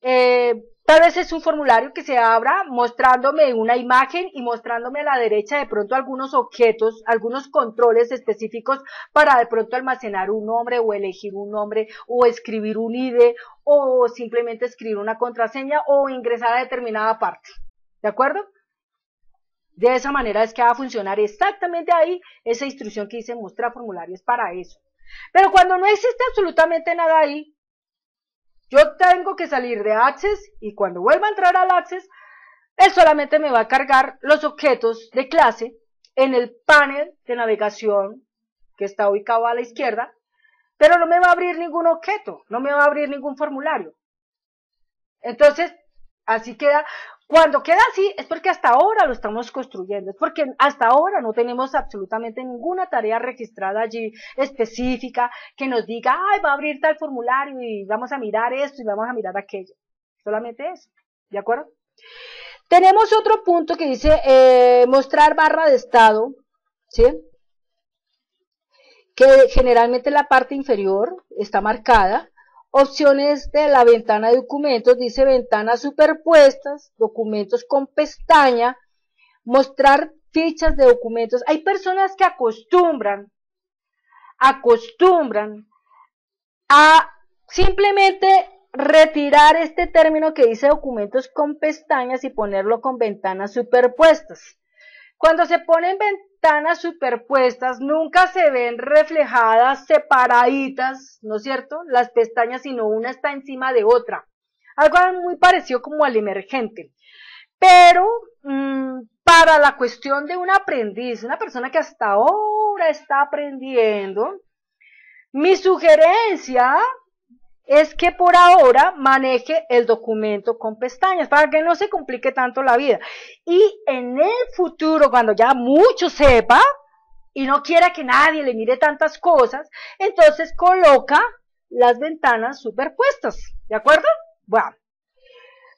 Eh, tal vez es un formulario que se abra mostrándome una imagen y mostrándome a la derecha de pronto algunos objetos, algunos controles específicos para de pronto almacenar un nombre o elegir un nombre o escribir un ID o simplemente escribir una contraseña o ingresar a determinada parte. ¿De acuerdo? De esa manera es que va a funcionar exactamente ahí esa instrucción que dice mostrar formularios para eso. Pero cuando no existe absolutamente nada ahí, yo tengo que salir de Access y cuando vuelva a entrar al Access, él solamente me va a cargar los objetos de clase en el panel de navegación que está ubicado a la izquierda, pero no me va a abrir ningún objeto, no me va a abrir ningún formulario. Entonces, Así queda. Cuando queda así es porque hasta ahora lo estamos construyendo, es porque hasta ahora no tenemos absolutamente ninguna tarea registrada allí específica que nos diga, ay, va a abrir tal formulario y vamos a mirar esto y vamos a mirar aquello. Solamente eso, ¿de acuerdo? Tenemos otro punto que dice eh, mostrar barra de estado, ¿sí? Que generalmente la parte inferior está marcada Opciones de la ventana de documentos, dice ventanas superpuestas, documentos con pestaña, mostrar fichas de documentos. Hay personas que acostumbran, acostumbran a simplemente retirar este término que dice documentos con pestañas y ponerlo con ventanas superpuestas. Cuando se ponen ventanas superpuestas, nunca se ven reflejadas separaditas, ¿no es cierto? Las pestañas, sino una está encima de otra. Algo muy parecido como al emergente. Pero mm, para la cuestión de un aprendiz, una persona que hasta ahora está aprendiendo, mi sugerencia es que por ahora maneje el documento con pestañas para que no se complique tanto la vida. Y en el futuro, cuando ya mucho sepa y no quiera que nadie le mire tantas cosas, entonces coloca las ventanas superpuestas. ¿De acuerdo? Bueno.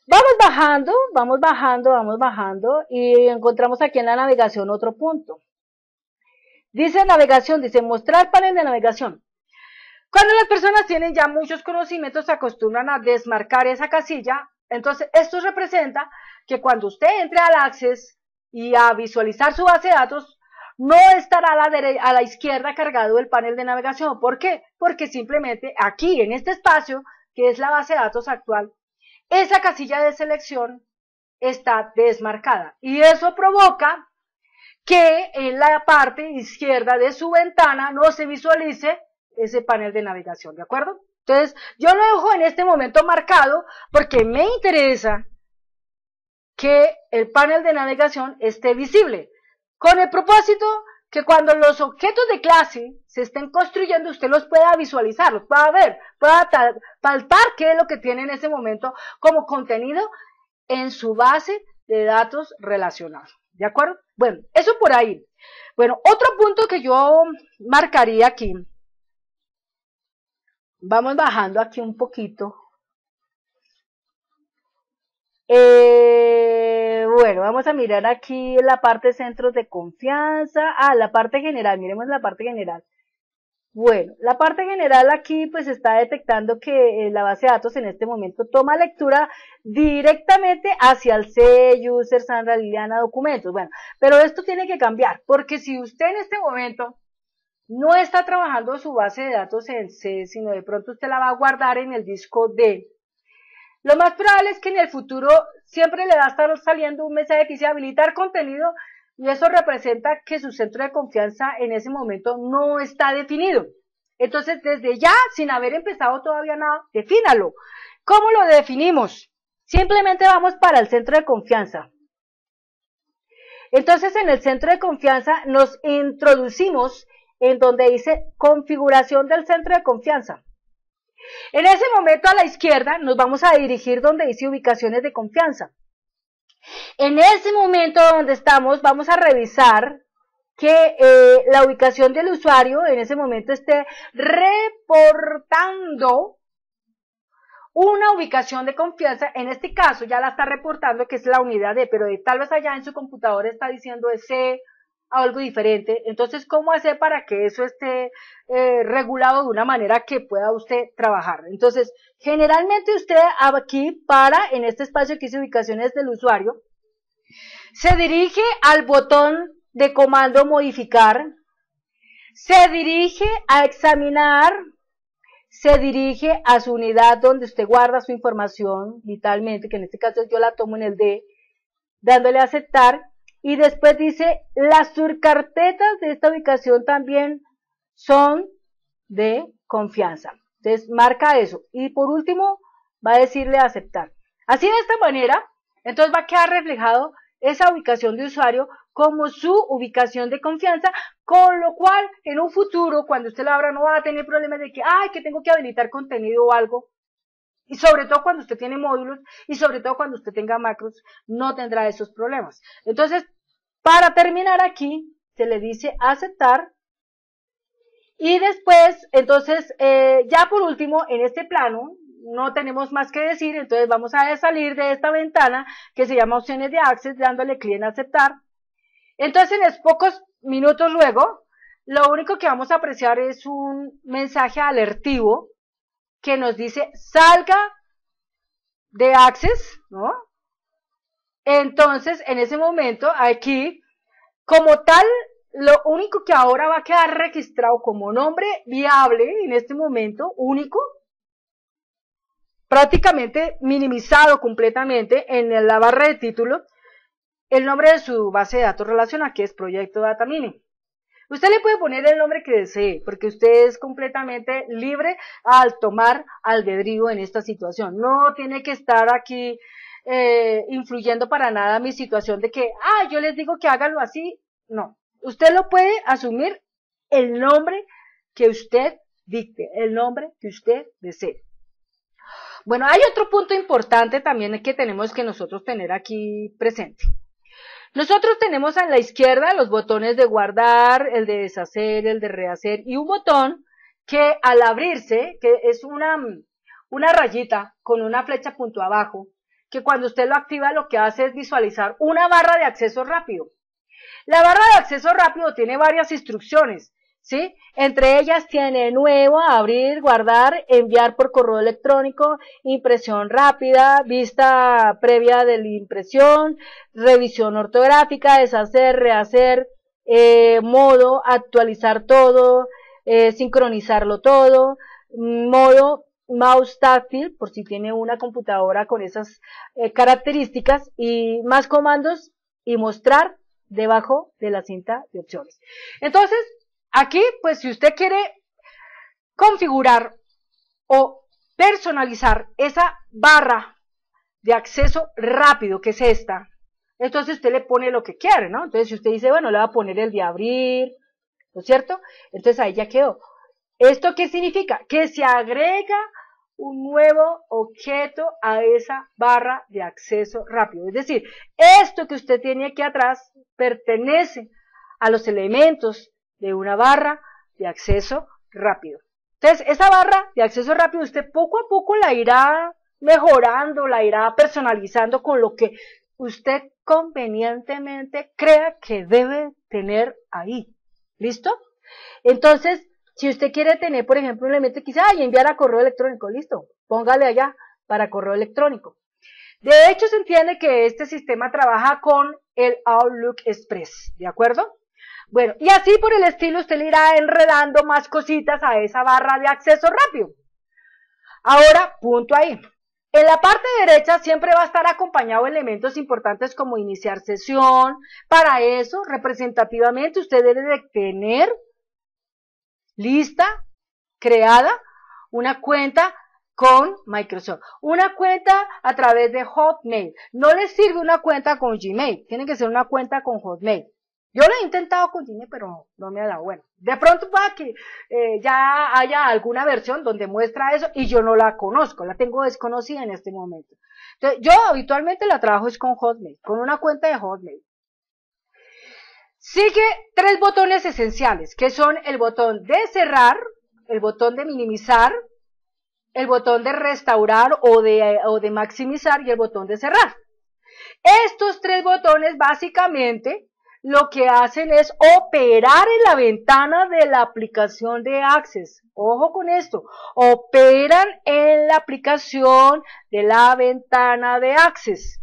Vamos bajando, vamos bajando, vamos bajando y encontramos aquí en la navegación otro punto. Dice navegación, dice mostrar panel de navegación. Cuando las personas tienen ya muchos conocimientos, se acostumbran a desmarcar esa casilla. Entonces, esto representa que cuando usted entre al Access y a visualizar su base de datos, no estará a la, a la izquierda cargado el panel de navegación. ¿Por qué? Porque simplemente aquí, en este espacio, que es la base de datos actual, esa casilla de selección está desmarcada. Y eso provoca que en la parte izquierda de su ventana no se visualice ese panel de navegación, ¿de acuerdo? Entonces, yo lo dejo en este momento marcado porque me interesa que el panel de navegación esté visible, con el propósito que cuando los objetos de clase se estén construyendo, usted los pueda visualizar, los pueda ver, pueda palpar qué es lo que tiene en ese momento como contenido en su base de datos relacionados. ¿De acuerdo? Bueno, eso por ahí. Bueno, otro punto que yo marcaría aquí Vamos bajando aquí un poquito. Eh, bueno, vamos a mirar aquí la parte centros de confianza. Ah, la parte general, miremos la parte general. Bueno, la parte general aquí pues está detectando que eh, la base de datos en este momento toma lectura directamente hacia el C, user, Sandra, Liliana, documentos. Bueno, pero esto tiene que cambiar porque si usted en este momento no está trabajando su base de datos en C, sino de pronto usted la va a guardar en el disco D. Lo más probable es que en el futuro siempre le va a estar saliendo un mensaje que dice habilitar contenido y eso representa que su centro de confianza en ese momento no está definido. Entonces, desde ya, sin haber empezado todavía nada, defínalo. ¿Cómo lo definimos? Simplemente vamos para el centro de confianza. Entonces, en el centro de confianza nos introducimos en donde dice configuración del centro de confianza. En ese momento a la izquierda nos vamos a dirigir donde dice ubicaciones de confianza. En ese momento donde estamos vamos a revisar que eh, la ubicación del usuario en ese momento esté reportando una ubicación de confianza, en este caso ya la está reportando que es la unidad de, pero de, tal vez allá en su computador está diciendo ese algo diferente. Entonces, ¿cómo hacer para que eso esté eh, regulado de una manera que pueda usted trabajar? Entonces, generalmente usted aquí para, en este espacio que dice ubicaciones del usuario, se dirige al botón de comando modificar, se dirige a examinar, se dirige a su unidad donde usted guarda su información vitalmente, que en este caso yo la tomo en el D, dándole a aceptar y después dice, las subcarpetas de esta ubicación también son de confianza. Entonces, marca eso. Y por último, va a decirle aceptar. Así de esta manera, entonces va a quedar reflejado esa ubicación de usuario como su ubicación de confianza, con lo cual en un futuro, cuando usted lo abra, no va a tener problemas de que, ay, que tengo que habilitar contenido o algo, y sobre todo cuando usted tiene módulos y sobre todo cuando usted tenga macros, no tendrá esos problemas. Entonces, para terminar aquí, se le dice aceptar y después, entonces, eh, ya por último, en este plano, no tenemos más que decir, entonces vamos a salir de esta ventana que se llama opciones de access, dándole clic en aceptar. Entonces, en pocos minutos luego, lo único que vamos a apreciar es un mensaje alertivo que nos dice salga de access, ¿no? Entonces, en ese momento, aquí, como tal, lo único que ahora va a quedar registrado como nombre viable en este momento, único, prácticamente minimizado completamente en la barra de título, el nombre de su base de datos relacional, que es Proyecto Data Mini. Usted le puede poner el nombre que desee, porque usted es completamente libre al tomar albedrío en esta situación. No tiene que estar aquí eh, influyendo para nada mi situación de que, ah, yo les digo que háganlo así. No. Usted lo puede asumir el nombre que usted dicte, el nombre que usted desee. Bueno, hay otro punto importante también que tenemos que nosotros tener aquí presente. Nosotros tenemos a la izquierda los botones de guardar, el de deshacer, el de rehacer y un botón que al abrirse, que es una, una rayita con una flecha punto abajo, que cuando usted lo activa lo que hace es visualizar una barra de acceso rápido. La barra de acceso rápido tiene varias instrucciones. ¿Sí? Entre ellas tiene nuevo, abrir, guardar, enviar por correo electrónico, impresión rápida, vista previa de la impresión, revisión ortográfica, deshacer, rehacer, eh, modo, actualizar todo, eh, sincronizarlo todo, modo mouse táctil, por si tiene una computadora con esas eh, características, y más comandos y mostrar debajo de la cinta de opciones. Entonces, Aquí, pues si usted quiere configurar o personalizar esa barra de acceso rápido, que es esta, entonces usted le pone lo que quiere, ¿no? Entonces si usted dice, bueno, le va a poner el de abrir, ¿no es cierto? Entonces ahí ya quedó. ¿Esto qué significa? Que se agrega un nuevo objeto a esa barra de acceso rápido. Es decir, esto que usted tiene aquí atrás pertenece a los elementos de una barra de acceso rápido. Entonces, esa barra de acceso rápido usted poco a poco la irá mejorando, la irá personalizando con lo que usted convenientemente crea que debe tener ahí. ¿Listo? Entonces, si usted quiere tener, por ejemplo, un elemento que dice, enviar a correo electrónico, listo, póngale allá para correo electrónico. De hecho, se entiende que este sistema trabaja con el Outlook Express, ¿de acuerdo? Bueno, y así por el estilo usted le irá enredando más cositas a esa barra de acceso rápido. Ahora, punto ahí. En la parte derecha siempre va a estar acompañado elementos importantes como iniciar sesión. Para eso, representativamente, usted debe de tener lista, creada, una cuenta con Microsoft. Una cuenta a través de Hotmail. No le sirve una cuenta con Gmail. Tiene que ser una cuenta con Hotmail. Yo lo he intentado con Gmail, pero no me ha dado bueno. De pronto para que eh, ya haya alguna versión donde muestra eso y yo no la conozco, la tengo desconocida en este momento. Entonces, yo habitualmente la trabajo es con Hotmail, con una cuenta de Hotmail. Sigue tres botones esenciales, que son el botón de cerrar, el botón de minimizar, el botón de restaurar o de, o de maximizar y el botón de cerrar. Estos tres botones básicamente lo que hacen es operar en la ventana de la aplicación de Access. Ojo con esto, operan en la aplicación de la ventana de Access.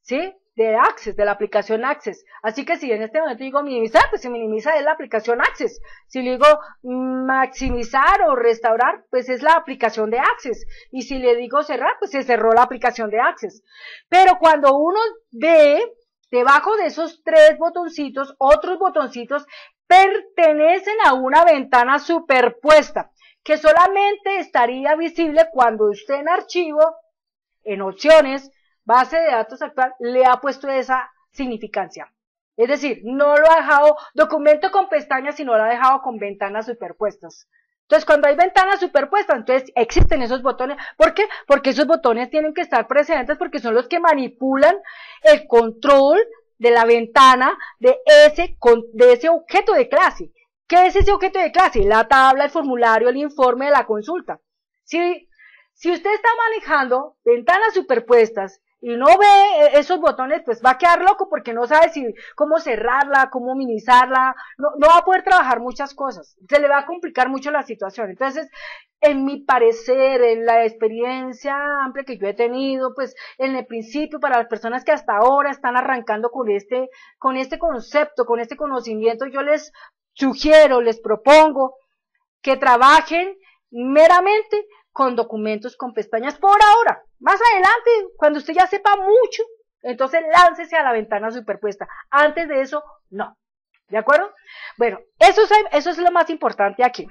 ¿Sí? De Access, de la aplicación Access. Así que si en este momento digo minimizar, pues se minimiza es la aplicación Access. Si le digo maximizar o restaurar, pues es la aplicación de Access. Y si le digo cerrar, pues se cerró la aplicación de Access. Pero cuando uno ve Debajo de esos tres botoncitos, otros botoncitos pertenecen a una ventana superpuesta que solamente estaría visible cuando usted en archivo, en opciones, base de datos actual, le ha puesto esa significancia. Es decir, no lo ha dejado documento con pestañas, sino lo ha dejado con ventanas superpuestas. Entonces, cuando hay ventanas superpuestas, entonces existen esos botones. ¿Por qué? Porque esos botones tienen que estar presentes porque son los que manipulan el control de la ventana de ese, de ese objeto de clase. ¿Qué es ese objeto de clase? La tabla, el formulario, el informe de la consulta. Si, si usted está manejando ventanas superpuestas y no ve e, esos botones, pues va a quedar loco porque no sabe si cómo cerrarla, cómo minimizarla, no, no va a poder trabajar muchas cosas, se le va a complicar mucho la situación. Entonces, en mi parecer, en la experiencia amplia que yo he tenido, pues en el principio para las personas que hasta ahora están arrancando con este, con este concepto, con este conocimiento, yo les sugiero, les propongo que trabajen meramente con documentos con pestañas por ahora. Más adelante, cuando usted ya sepa mucho, entonces láncese a la ventana superpuesta. Antes de eso, no. ¿De acuerdo? Bueno, eso es, eso es lo más importante aquí.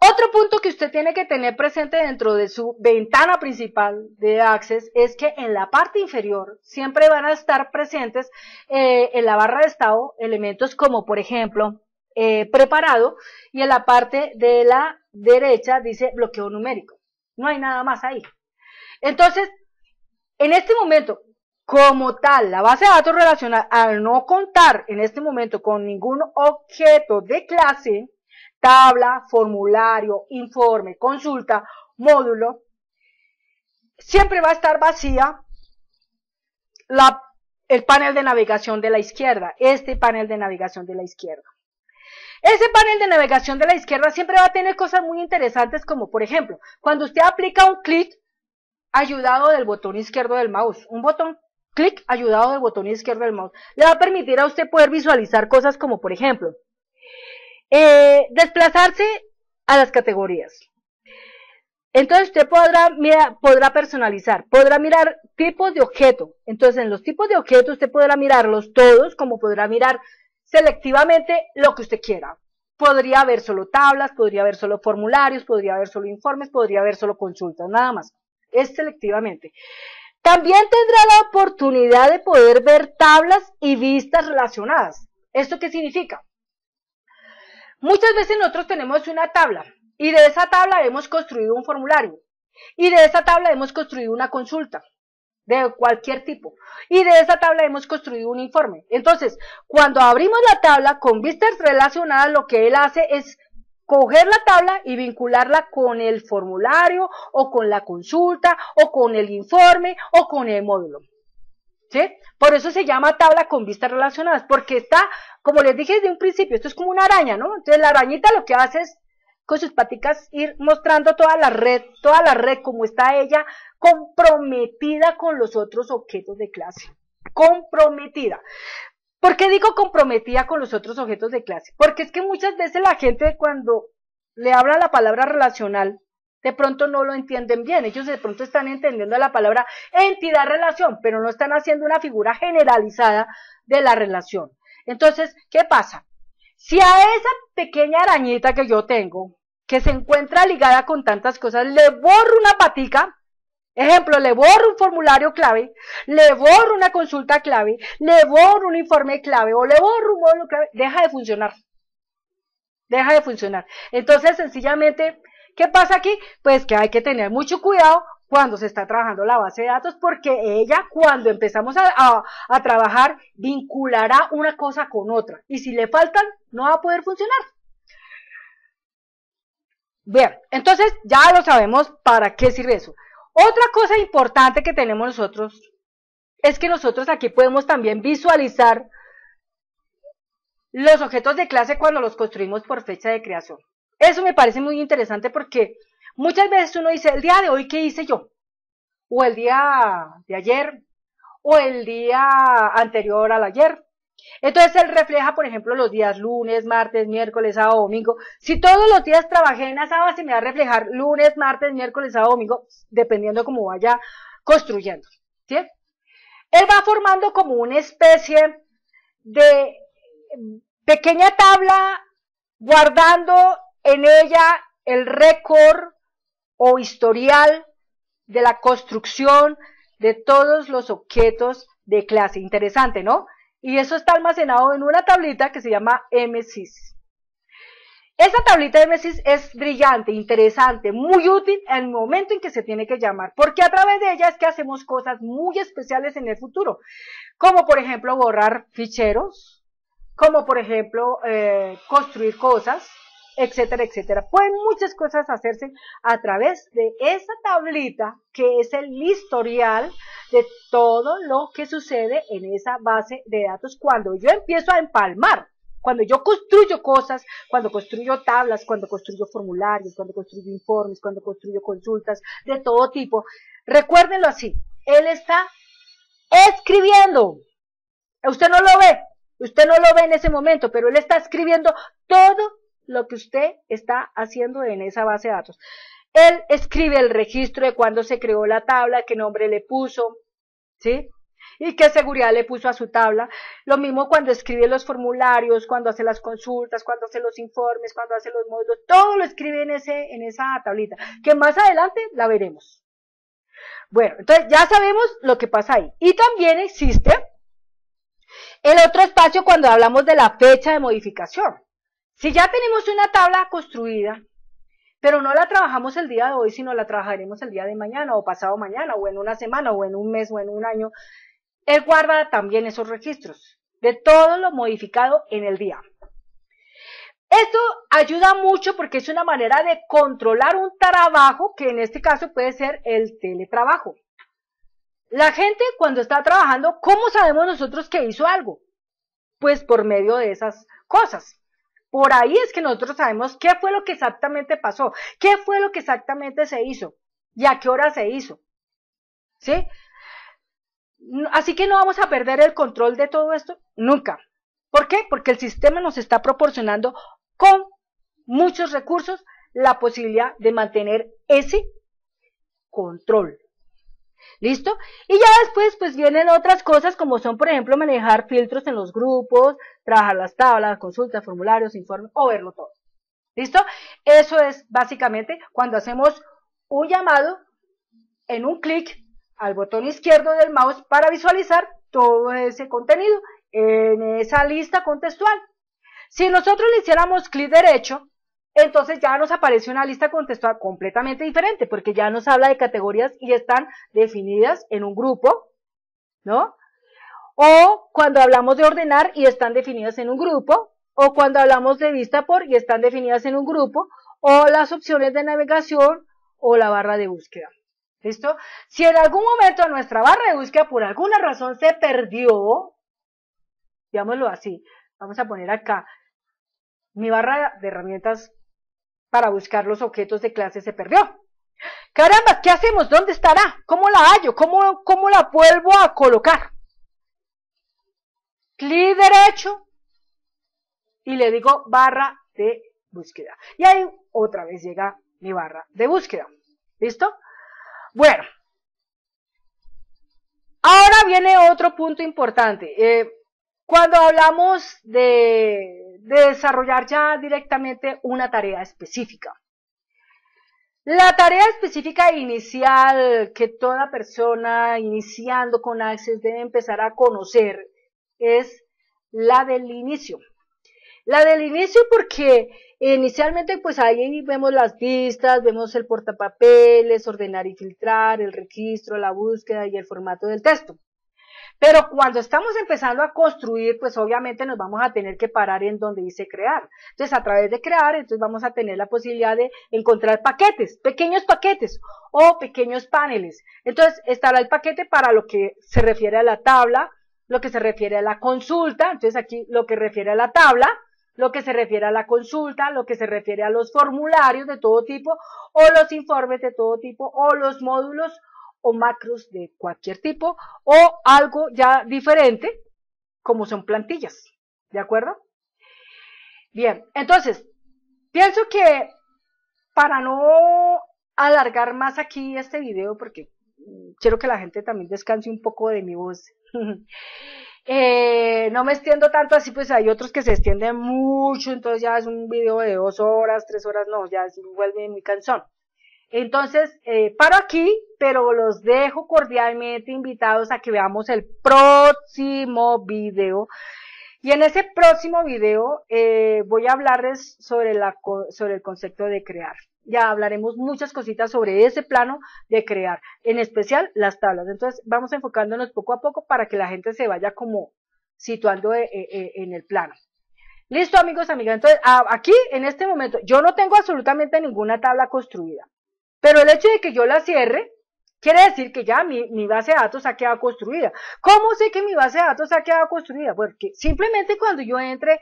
Otro punto que usted tiene que tener presente dentro de su ventana principal de Access es que en la parte inferior siempre van a estar presentes eh, en la barra de estado elementos como por ejemplo eh, preparado y en la parte de la derecha dice bloqueo numérico. No hay nada más ahí. Entonces, en este momento, como tal, la base de datos relacional, al no contar en este momento con ningún objeto de clase, tabla, formulario, informe, consulta, módulo, siempre va a estar vacía la, el panel de navegación de la izquierda, este panel de navegación de la izquierda. Ese panel de navegación de la izquierda siempre va a tener cosas muy interesantes como, por ejemplo, cuando usted aplica un clic ayudado del botón izquierdo del mouse, un botón clic ayudado del botón izquierdo del mouse, le va a permitir a usted poder visualizar cosas como, por ejemplo, eh, desplazarse a las categorías. Entonces usted podrá, podrá personalizar, podrá mirar tipos de objeto. Entonces en los tipos de objeto usted podrá mirarlos todos, como podrá mirar selectivamente lo que usted quiera. Podría haber solo tablas, podría haber solo formularios, podría haber solo informes, podría haber solo consultas, nada más. Es selectivamente. También tendrá la oportunidad de poder ver tablas y vistas relacionadas. ¿Esto qué significa? Muchas veces nosotros tenemos una tabla y de esa tabla hemos construido un formulario y de esa tabla hemos construido una consulta de cualquier tipo. Y de esa tabla hemos construido un informe. Entonces, cuando abrimos la tabla con vistas relacionadas, lo que él hace es coger la tabla y vincularla con el formulario o con la consulta o con el informe o con el módulo. ¿Sí? Por eso se llama tabla con vistas relacionadas, porque está, como les dije desde un principio, esto es como una araña, ¿no? Entonces la arañita lo que hace es con sus paticas ir mostrando toda la red, toda la red como está ella comprometida con los otros objetos de clase. Comprometida. ¿Por qué digo comprometida con los otros objetos de clase? Porque es que muchas veces la gente cuando le habla la palabra relacional, de pronto no lo entienden bien. Ellos de pronto están entendiendo la palabra entidad relación, pero no están haciendo una figura generalizada de la relación. Entonces, ¿qué pasa? Si a esa pequeña arañita que yo tengo, que se encuentra ligada con tantas cosas, le borro una patica, ejemplo, le borro un formulario clave, le borro una consulta clave, le borro un informe clave o le borro un módulo clave, deja de funcionar. Deja de funcionar. Entonces, sencillamente, ¿qué pasa aquí? Pues que hay que tener mucho cuidado cuando se está trabajando la base de datos, porque ella cuando empezamos a, trabajar vinculará una cosa con otra. Y si le faltan, no va a poder funcionar. Bien, entonces ya lo sabemos para qué sirve eso. Otra cosa importante que tenemos nosotros es que nosotros aquí podemos también visualizar los objetos de clase cuando los construimos por fecha de creación. Eso me parece muy interesante porque Muchas veces uno dice, el día de hoy, ¿qué hice yo? O el día de ayer, o el día anterior al ayer. Entonces él refleja, por ejemplo, los días lunes, martes, miércoles, sábado, domingo. Si todos los días trabajé en esa base, me va a reflejar lunes, martes, miércoles, sábado, domingo, dependiendo cómo vaya construyendo. ¿sí? Él va formando como una especie de pequeña tabla, guardando en ella el récord o historial de la construcción de todos los objetos de clase. Interesante, ¿no? Y eso está almacenado en una tablita que se llama MSIS. Esa tablita de Messi es brillante, interesante, muy útil en el momento en que se tiene que llamar, porque a través de ella es que hacemos cosas muy especiales en el futuro, como por ejemplo borrar ficheros, como por ejemplo eh, construir cosas, etcétera, etcétera. Pueden muchas cosas hacerse a través de esa tablita que es el historial de todo lo que sucede en esa base de datos cuando yo empiezo a empalmar cuando yo construyo cosas, cuando construyo tablas, cuando construyo formularios, cuando construyo informes, cuando construyo consultas de todo tipo, recuérdenlo así, él está escribiendo. Usted no lo ve, usted no lo ve en ese momento, pero él está escribiendo todo lo que usted está haciendo en esa base de datos. Él escribe el registro de cuándo se creó la tabla, qué nombre le puso, ¿sí? y qué seguridad le puso a su tabla. Lo mismo cuando escribe los formularios, cuando hace las consultas, cuando hace los informes, cuando hace los módulos, todo lo escribe en, ese, en esa tablita, que más adelante la veremos. Bueno, entonces ya sabemos lo que pasa ahí. Y también existe el otro espacio cuando hablamos de la fecha de modificación. Si ya tenemos una tabla construida, pero no la trabajamos el día de hoy, sino la trabajaremos el día de mañana o pasado mañana o en una semana o en un mes o en un año, él guarda también esos registros de todo lo modificado en el día. Esto ayuda mucho porque es una manera de controlar un trabajo que en este caso puede ser el teletrabajo. La gente cuando está trabajando, ¿cómo sabemos nosotros que hizo algo? Pues por medio de esas cosas. Por ahí es que nosotros sabemos qué fue lo que exactamente pasó, qué fue lo que exactamente se hizo y a qué hora se hizo. ¿Sí? Así que no vamos a perder el control de todo esto nunca. ¿Por qué? Porque el sistema nos está proporcionando con muchos recursos la posibilidad de mantener ese control. ¿Listo? Y ya después pues vienen otras cosas como son por ejemplo manejar filtros en los grupos, trabajar las tablas, consultas, formularios, informes o verlo todo. ¿Listo? Eso es básicamente cuando hacemos un llamado en un clic al botón izquierdo del mouse para visualizar todo ese contenido en esa lista contextual. Si nosotros le hiciéramos clic derecho, entonces ya nos aparece una lista contextual completamente diferente, porque ya nos habla de categorías y están definidas en un grupo, ¿no? O cuando hablamos de ordenar y están definidas en un grupo, o cuando hablamos de vista por y están definidas en un grupo, o las opciones de navegación o la barra de búsqueda. ¿Listo? Si en algún momento nuestra barra de búsqueda por alguna razón se perdió, digámoslo así, vamos a poner acá, mi barra de herramientas para buscar los objetos de clase se perdió. Caramba, ¿qué hacemos? ¿Dónde estará? ¿Cómo la hallo? ¿Cómo, cómo la vuelvo a colocar? Clic derecho y le digo barra de búsqueda. Y ahí otra vez llega mi barra de búsqueda. ¿Listo? Bueno, ahora viene otro punto importante. Eh, cuando hablamos de, desarrollar ya directamente una tarea específica. La tarea específica inicial que toda persona iniciando con Access debe empezar a conocer es la del inicio. La del inicio porque Inicialmente, pues ahí vemos las pistas, vemos el portapapeles, ordenar y filtrar, el registro, la búsqueda y el formato del texto. Pero cuando estamos empezando a construir, pues obviamente nos vamos a tener que parar en donde dice crear. Entonces, a través de crear, entonces vamos a tener la posibilidad de encontrar paquetes, pequeños paquetes o pequeños paneles. Entonces, estará el paquete para lo que se refiere a la tabla, lo que se refiere a la consulta, entonces aquí lo que refiere a la tabla, lo que se refiere a la consulta, lo que se refiere a los formularios de todo tipo, o los informes de todo tipo, o los módulos o macros de cualquier tipo, o algo ya diferente, como son plantillas. ¿De acuerdo? Bien, entonces, pienso que para no alargar más aquí este video, porque quiero que la gente también descanse un poco de mi voz. Eh, no me extiendo tanto así, pues hay otros que se extienden mucho, entonces ya es un video de dos horas, tres horas, no, ya se vuelve muy cansón. Entonces, eh, paro aquí, pero los dejo cordialmente invitados a que veamos el próximo video Y en ese próximo video eh, voy a hablarles sobre, sobre el concepto de crear. Ya hablaremos muchas cositas sobre ese plano de crear, en especial las tablas. Entonces vamos enfocándonos poco a poco para que la gente se vaya como situando eh, en el plano. Listo amigos, amigas. Entonces aquí en este momento yo no tengo absolutamente ninguna tabla construida. Pero el hecho de que yo la cierre Quiere decir que ya mi, base de datos ha quedado construida. ¿Cómo sé que mi base de datos ha quedado construida? Porque simplemente cuando yo entre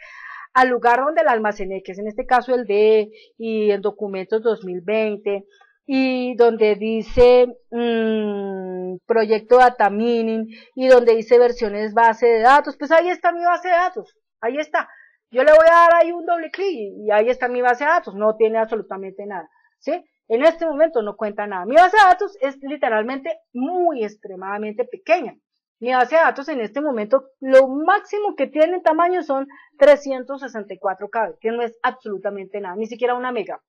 al lugar donde la almacené, que es en este caso el D y en documentos 2020, y donde dice mmm, proyecto data mining y donde dice versiones base de datos, pues ahí está mi base de datos, ahí está. Yo le voy a dar ahí un doble clic y ahí está mi base de datos, no tiene absolutamente nada, ¿sí? En este momento no cuenta nada. Mi base de datos es literalmente muy extremadamente pequeña. Mi base de datos en este momento, lo máximo que tiene en tamaño son 364 KB, que no es absolutamente nada, ni siquiera una mega.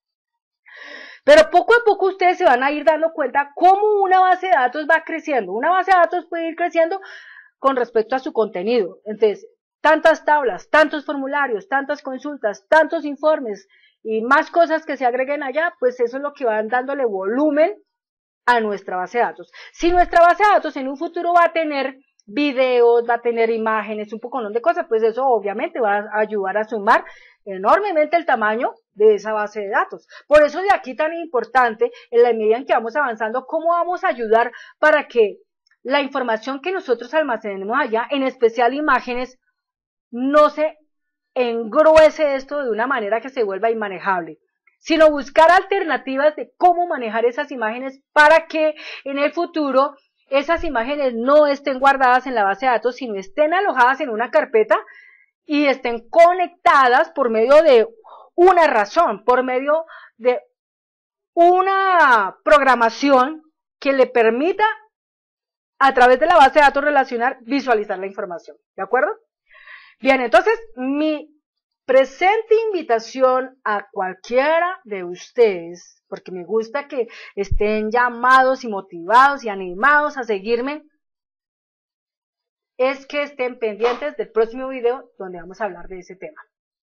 Pero poco a poco ustedes se van a ir dando cuenta cómo una base de datos va creciendo. Una base de datos puede ir creciendo con respecto a su contenido. Entonces, tantas tablas, tantos formularios, tantas consultas, tantos informes, y más cosas que se agreguen allá, pues eso es lo que van dándole volumen a nuestra base de datos. Si nuestra base de datos en un futuro va a tener videos, va a tener imágenes, un poco de cosas, pues eso obviamente va a ayudar a sumar enormemente el tamaño de esa base de datos. Por eso de aquí tan importante, en la medida en que vamos avanzando, cómo vamos a ayudar para que la información que nosotros almacenemos allá, en especial imágenes, no se engruese esto de una manera que se vuelva inmanejable, sino buscar alternativas de cómo manejar esas imágenes para que en el futuro esas imágenes no estén guardadas en la base de datos, sino estén alojadas en una carpeta y estén conectadas por medio de una razón, por medio de una programación que le permita a través de la base de datos relacionar visualizar la información. ¿De acuerdo? Bien, entonces mi presente invitación a cualquiera de ustedes, porque me gusta que estén llamados y motivados y animados a seguirme, es que estén pendientes del próximo video donde vamos a hablar de ese tema.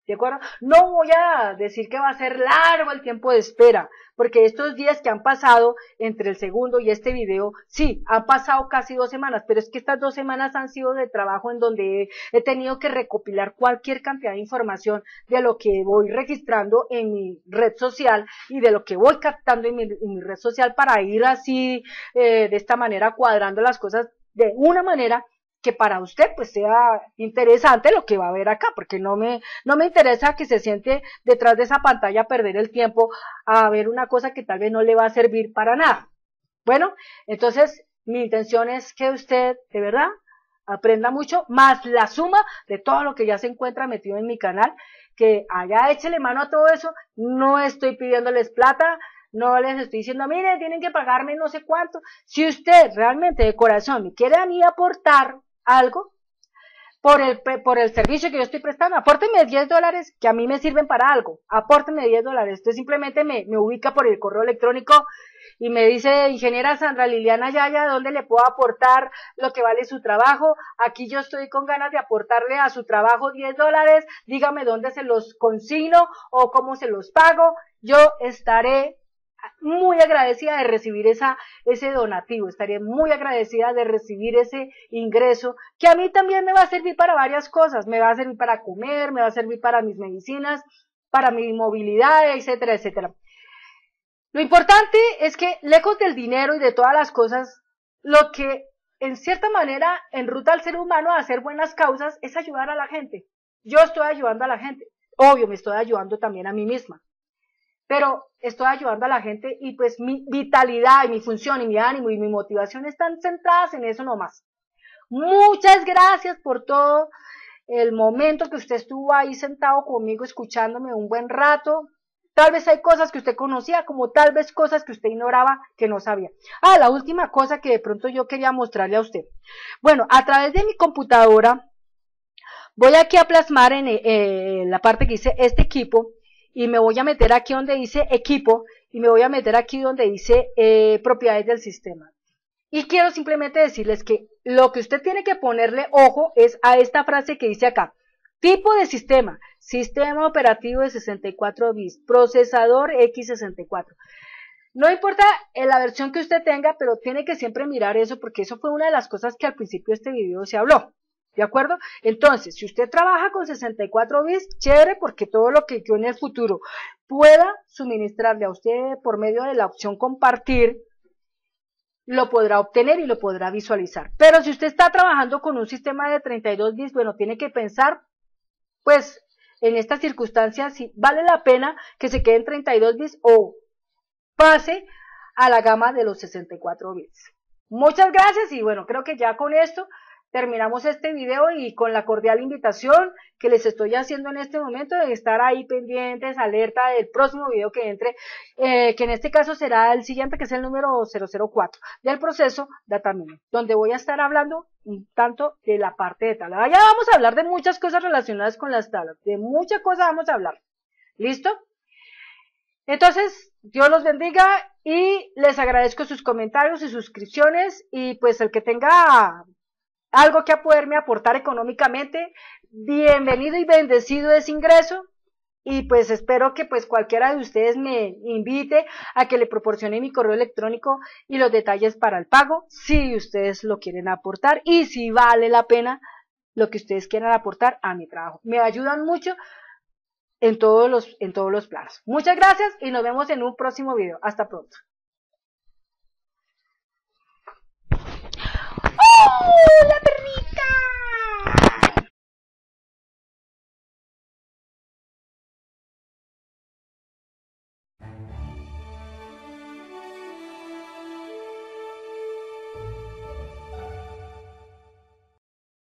¿De acuerdo? No voy a decir que va a ser largo el tiempo de espera, porque estos días que han pasado entre el segundo y este video, sí, han pasado casi dos semanas, pero es que estas dos semanas han sido de trabajo en donde he, tenido que recopilar cualquier cantidad de información de lo que voy registrando en mi red social y de lo que voy captando en mi, red social para ir así, eh, de esta manera, cuadrando las cosas de una manera que para usted pues sea interesante lo que va a ver acá, porque no me, no me interesa que se siente detrás de esa pantalla perder el tiempo a ver una cosa que tal vez no le va a servir para nada. Bueno, entonces mi intención es que usted de verdad aprenda mucho, más la suma de todo lo que ya se encuentra metido en mi canal, que allá échele mano a todo eso, no estoy pidiéndoles plata, no les estoy diciendo, mire, tienen que pagarme no sé cuánto. Si usted realmente de corazón me quiere a mí aportar algo por el, por el servicio que yo estoy prestando. Apórteme 10 dólares que a mí me sirven para algo. Apórteme 10 dólares. Usted simplemente me, me ubica por el correo electrónico y me dice, ingeniera Sandra Liliana Yaya, ¿dónde le puedo aportar lo que vale su trabajo? Aquí yo estoy con ganas de aportarle a su trabajo 10 dólares. Dígame dónde se los consigno o cómo se los pago. Yo estaré muy agradecida de recibir esa, ese donativo, estaría muy agradecida de recibir ese ingreso, que a mí también me va a servir para varias cosas, me va a servir para comer, me va a servir para mis medicinas, para mi movilidad, etcétera, etcétera. Lo importante es que lejos del dinero y de todas las cosas, lo que en cierta manera enruta al ser humano a hacer buenas causas es ayudar a la gente. Yo estoy ayudando a la gente. Obvio, me estoy ayudando también a mí misma pero estoy ayudando a la gente y pues mi vitalidad y mi función y mi ánimo y mi motivación están centradas en eso nomás. Muchas gracias por todo el momento que usted estuvo ahí sentado conmigo escuchándome un buen rato. Tal vez hay cosas que usted conocía, como tal vez cosas que usted ignoraba que no sabía. Ah, la última cosa que de pronto yo quería mostrarle a usted. Bueno, a través de mi computadora, voy aquí a plasmar en eh, la parte que dice este equipo, y me voy a meter aquí donde dice equipo y me voy a meter aquí donde dice eh, propiedades del sistema. Y quiero simplemente decirles que lo que usted tiene que ponerle ojo es a esta frase que dice acá. Tipo de sistema, sistema operativo de 64 bits, procesador x64. No importa la versión que usted tenga, pero tiene que siempre mirar eso porque eso fue una de las cosas que al principio de este video se habló. ¿De acuerdo? Entonces, si usted trabaja con 64 bits, chévere, porque todo lo que yo en el futuro pueda suministrarle a usted por medio de la opción compartir, lo podrá obtener y lo podrá visualizar. Pero si usted está trabajando con un sistema de 32 bits, bueno, tiene que pensar, pues, en estas circunstancias, si vale la pena que se quede en 32 bits o pase a la gama de los 64 bits. Muchas gracias y bueno, creo que ya con esto terminamos este video y con la cordial invitación que les estoy haciendo en este momento de estar ahí pendientes, alerta del próximo video que entre, eh, que en este caso será el siguiente, que es el número 004 del proceso Data donde voy a estar hablando un tanto de la parte de tabla. Ya vamos a hablar de muchas cosas relacionadas con las tablas, de muchas cosas vamos a hablar. ¿Listo? Entonces, Dios los bendiga y les agradezco sus comentarios y suscripciones y pues el que tenga algo que a poderme aportar económicamente, bienvenido y bendecido ese ingreso. Y pues espero que pues cualquiera de ustedes me invite a que le proporcione mi correo electrónico y los detalles para el pago, si ustedes lo quieren aportar y si vale la pena lo que ustedes quieran aportar a mi trabajo. Me ayudan mucho en todos los, en todos los planos. Muchas gracias y nos vemos en un próximo video. Hasta pronto. ¡Hola,